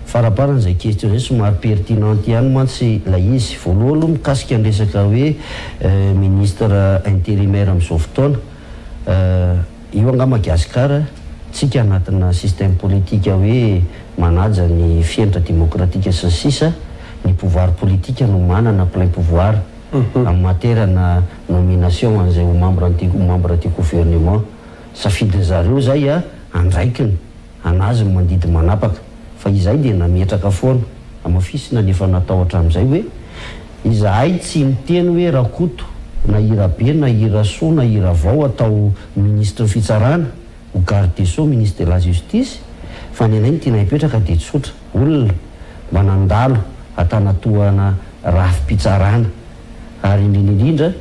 Faraparany izay question izay somary pertinente ihany mantsy ilay izy. Voaloha aloha mikasika ny resaka hoe ministre intérimaire amin'izao fotoana. Io angaha Mgasicar tsika anatina système politique hoe manaja ny fenitra démocratique sy ny sisa, ny pouvoir politique no manana plein pouvoir amin'ny materana nomination an'izay ho membre an'ity membre ty gouvernement. Safidin'zareo izay andraikiny. an'azy ny mandidy manapaka, fa izay dia nametraka foana, hamafisina ny efa natao hatramin'izay hoe, izahay tsy niteny hoe Rakoto na i Rabe na i Rasoa na i Ravao hatao Ministry ny Fitsarana, ou Garde des Sceaux, Ministre de la Justice, fa ny anay ny tianay hipetraka dia tsotra, olona mba nandalo hatanatohana rafi-pitsarana, ary indrindra indrindra,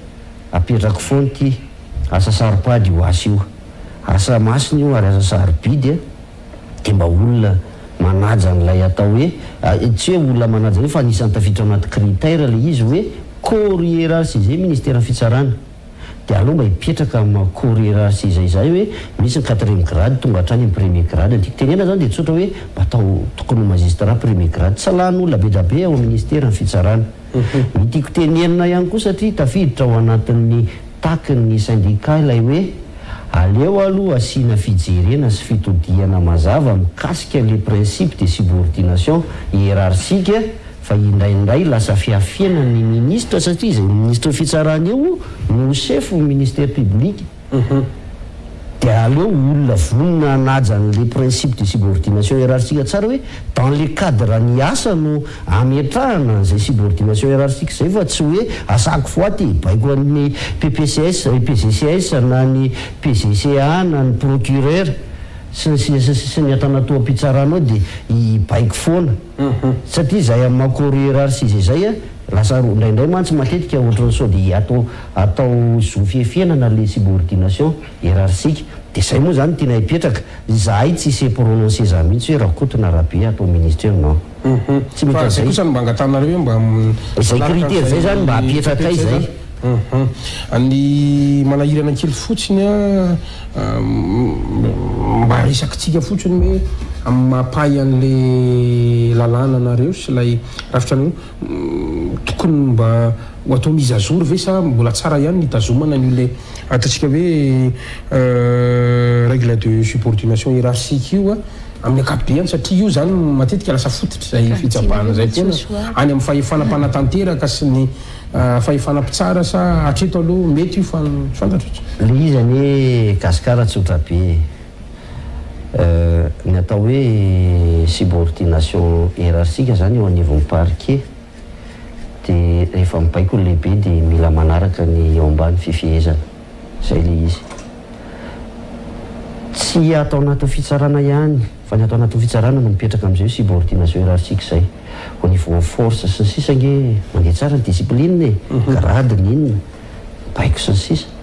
apetrako foana ity asa saro-pady io asa io. Asa masina io ary asa sarobidy a! Dia mba olona manaja an'ilay atao hoe, tsy hoe olona manaja an'io fa anisan'ny tafiditra ao anaty critère ilay izy hoe corps hiérarchisé Ministeran'ny Fitsarana. Dia aleo mba hipetraka amin'ny maha corps hiérarchisé izay hoe misy ny quatrième grade tonga hatrany amin'ny premier grade. Ny tiako tenenana izany dia tsotra hoe mba atao tokony ho magistrat premier grade. Tsy alan'olona be dia be ao amin'ny Ministeran'ny Fitsarana. Ny tiako tenenina ihany koa satria tafiditra ao anatin'ny takin'ny syndicat ilay hoe aleo aloha asiana fijerena sy fitodihana mazava mikasika le principe de subordination hiérarchique fa indraindray lasa fiafenan'ny ministra satria izay ministra fitsarana eo no chef ministère public Uhum. Dia aleo olona vonona hanaja an'ilay principe de subordination hierarsika tsara hoe dans le cadre ny asa no ametrahana an'izay subordination hierarsika izay fa tsy hoe asako foaty hibaiko an'ny PPCS, PGCS na ny PGCA na ny procureur sy ny sisa sy ny antanatoham-pitsarana ao dia hibaiko foana. Uhum. Satria izahay amin'ny maha corps hierarsise izay a, lasa roa, indraindray mantsy matetika ohatran'ny sao dia hiato. atao zo fihefienana le sibordination hiérarchique de zay moa zany no tiana hipetraka zahay tsy se prononcer za mihitsy hoe rakoto na rabe atao ministre eo non tsy mety an'izay izay critère zay zany mba apetraka ay zay ny manahirana kely fotsiny a mba resakitsika fotsiny hoe amin'ny maha mpay an'le lalàna anareo sy ilay rafitra anareo Tokony mba ho atao mise à jour ve sa mbola tsara ihany ny hitazomana an'io le ataontsika hoe règle de subordination hiérarchique io amin'ny ankapobeny satria io izany matetika lasa fototr'izay fitsabahana izay foana any amin'ny fahefana mpanatanteraka sy ny fahefana mpitsara sa hatreto aloha mety io fa ny fantatro tsy. Le izy anie Gascar tsotra be e. Ny atao hoe subordination hiérarchique izany eo anivon'ny Parquet dia rehefa mibaiko ny lehibe dia mila manaraka ny eo ambany fifehezana. Izay ilay izy. Tsy ato anatin'ny fitsarana ihany fa ny ato anatin'ny fitsarana no mipetraka amin'izay subordination hiérarchique izay. Au niveau force sy ny sisa ange mandeha tsara ny discipline e, grade n'inona, baiko sy ny sisa.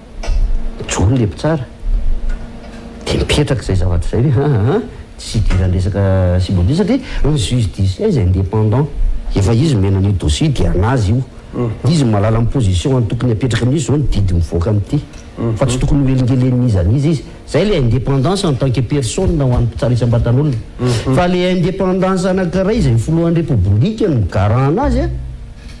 Jono le mpitsara dia mipetraka izay zavatra izay hoe haa haa tsy hidiran'ny resaka Sibombe satria ny juge du siège indépendant. Efa izy nomena an'io dossier dia an'azy io. Izy no mahalala ny position antokony apetraka amin'izy izao ny didy mivoaka amin'ity. Fa tsy tokony hoelingelen'iza an'iza izy. Izay ilay indépendance en tant que personne ho an'ny mpitsara isam-batan'olona. Fa ilay indépendance anankiray izay filohan'ny repobolika no garant an'azy an!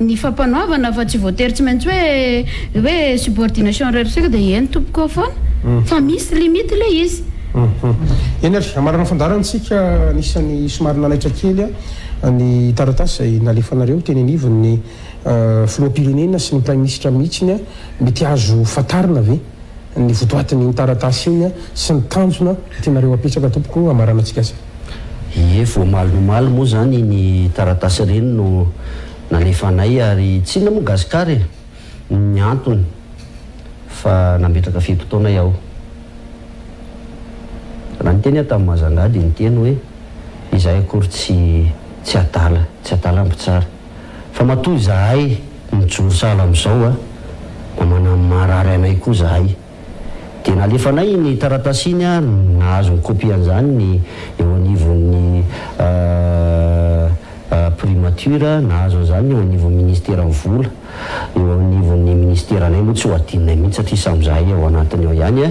ny fampanoavana fa tsy voatery tsy maintsy hoe hoe subordination irery resaka dia eny tompoko eo foana fa misy limite ilay izy. Eny ary, hamarana fandaharana isika anisan'ny somary nanaitra kely ny taratasy izay nalefanareo teny anivon'ny filoham-pirenena sy ny praiminisitra mihitsy ny mety azo fantarina ve? ny votoatin iny taratasy iny sy ny tanjona tianareo apetraka tompoko amaranantsika azy. Ie vao omaly omaly moa zany iny taratasy ireny no nalefanay ary tsinona moa gasikara e! ny antony fa nametraka fe potoana iaho. Raha niteny aho tamin'i Mazangahy dia niteny hoe izahay akory tsy tsy adala, tsy adala mpitsara. fa matoa izahay mijoro sahala amin'izao a, mba manam maharary anay koa izahay. Dia nalefanay ny taratasy iny a, nahazo ny copie an'izany ny eo anivon'ny primature, nahazo an'izany ny eo anivon'ny ministeran'ny vola, eo anivon'ny ministeranay moa tsy ho adinonay mihitsy satria samy izahay ao anatiny ao ihany a.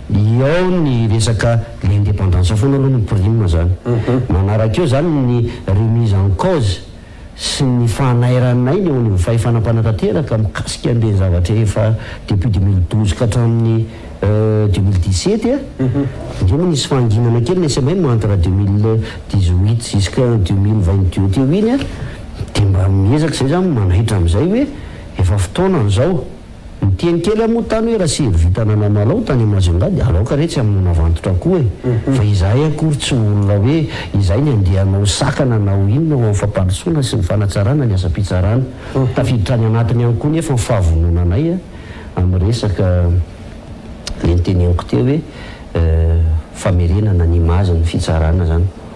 Eo ny resaka le independance foana aloha ny prime zany. Manaraka eo zany ny remise en cause sy ny fanairanay ny eo anivon'ny fahefana mpanatanteraka mikasika an'ireny zavatra efa depuis deux mille douze ka hatramin'ny deux mille dix sept a. Ndrey moa nisy fahanginana kely ny semaine entre deux mille dix huit jusqu'à deux mille vingt deux teo iny a. Dia mba miezaka izay zany manaitra amin'izay hoe efa fotoanany izao. Niteny kely aho moa tany hoe raha sery vita nanamalao tany Majunga dia alaoka re tsy amin'ny nanavantotra koa e! Fa izahay akory tsy ho olona hoe izahay ny handeha hanao sakana na ho inona ho amin'ny fampandrosoana sy ny fanatsarana ny asam-pitsarana. Tafiditra any anatiny ihany koa nefa ny fahavononanay amin'ny resaka le noteneniko teo hoe famerenana ny image ny fitsarana izany.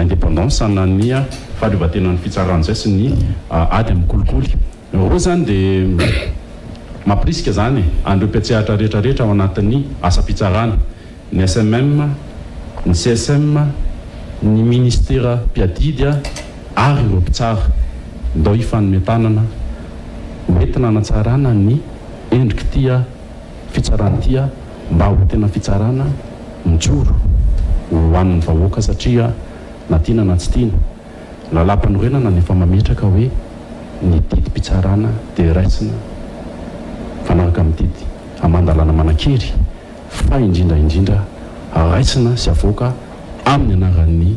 independance ana ny fahaleovantenan'ny fitsarana izay sy ny ady amin'ny kolikoly. Ireo izany dia mampirisika izany an'ireo mpiatsehatra rehetra rehetra ao anatin'ny asam-pitsarana, ny SMM, ny CSM, ny ministera mpiadidy ary ireo mpitsara. Ndao hifanome tanana ho entina hanatsarana ny endrik'ity. fitsarana ity mba ho tena fitsarana mijoro ho an'ny vahoaka satria na tiana na tsy tiana lalàmpanorenana no efa mametraka hoe ny didim-pitsarana dia raisina mifanaraka amin'ny didy aman-dalàna manan-kery fa indrindra indrindra raisina sy avoaka amin'ny anaran'ny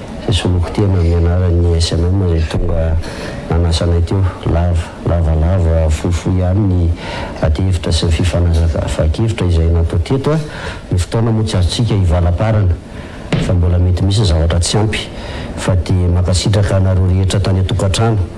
Tsy soloko tena amin'ny anaran'ny SNM izay tonga nanasa anay teo. Lava, lavalava, fohifohy ihany ny adihevitra sy ny fifanazavakevitra izay natao teto. Ny fotoana moa tsy azontsika hivalamparana fa mbola mety misy zavatra tsy ampy. Fa dia mankasitraka anareo rehetra tany an-tokantrano.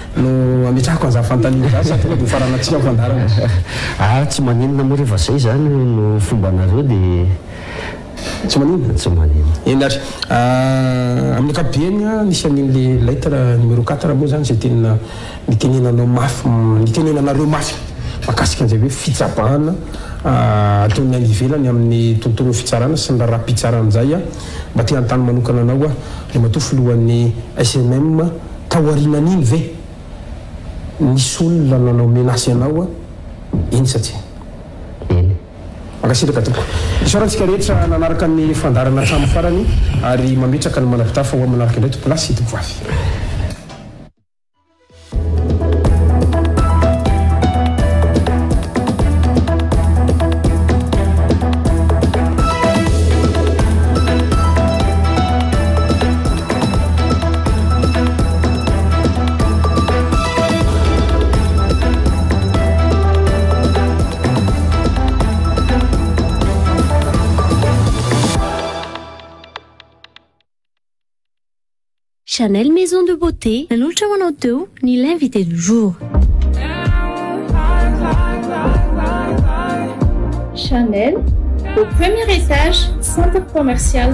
No ametrahako an'izany fanontaniana izany sa tonga dia hofaranantsika ny fandaharana? Aah tsy maninona moa rehefa izay izany no fombanareo dia Tsy maninona? Tsy maninona. Eny ary. Amin'ny ankapobeny, nisy an'iny lettre numéro quatre moa izany izay tena nitenenanao mafy, nitenenanareo mafy mahakasika an'izay hoe fitsabahana ataon'ny any ivelany amin'ny tontolon'ny fitsarana sy ny raharaham-pitsarana izay. Mba te hanontany manokana anao aho, Andriamatoa Filohan'ny SMM, Taorian'iny ve nisy olona nanao menace anao iny sa tsia? Eny. Mankasitraka tompoko. Isaora antsika rehetra nanaraka ny fandaharana hatramin'ny farany ary mametraka ny manavitaha fa ho amin'ny manaraka indray tompolasy sy tompovavy. Chanel Maison de Beauté, Nanucha Wanoto, ni l'invité du jour. Chanel, au premier étage, centre commercial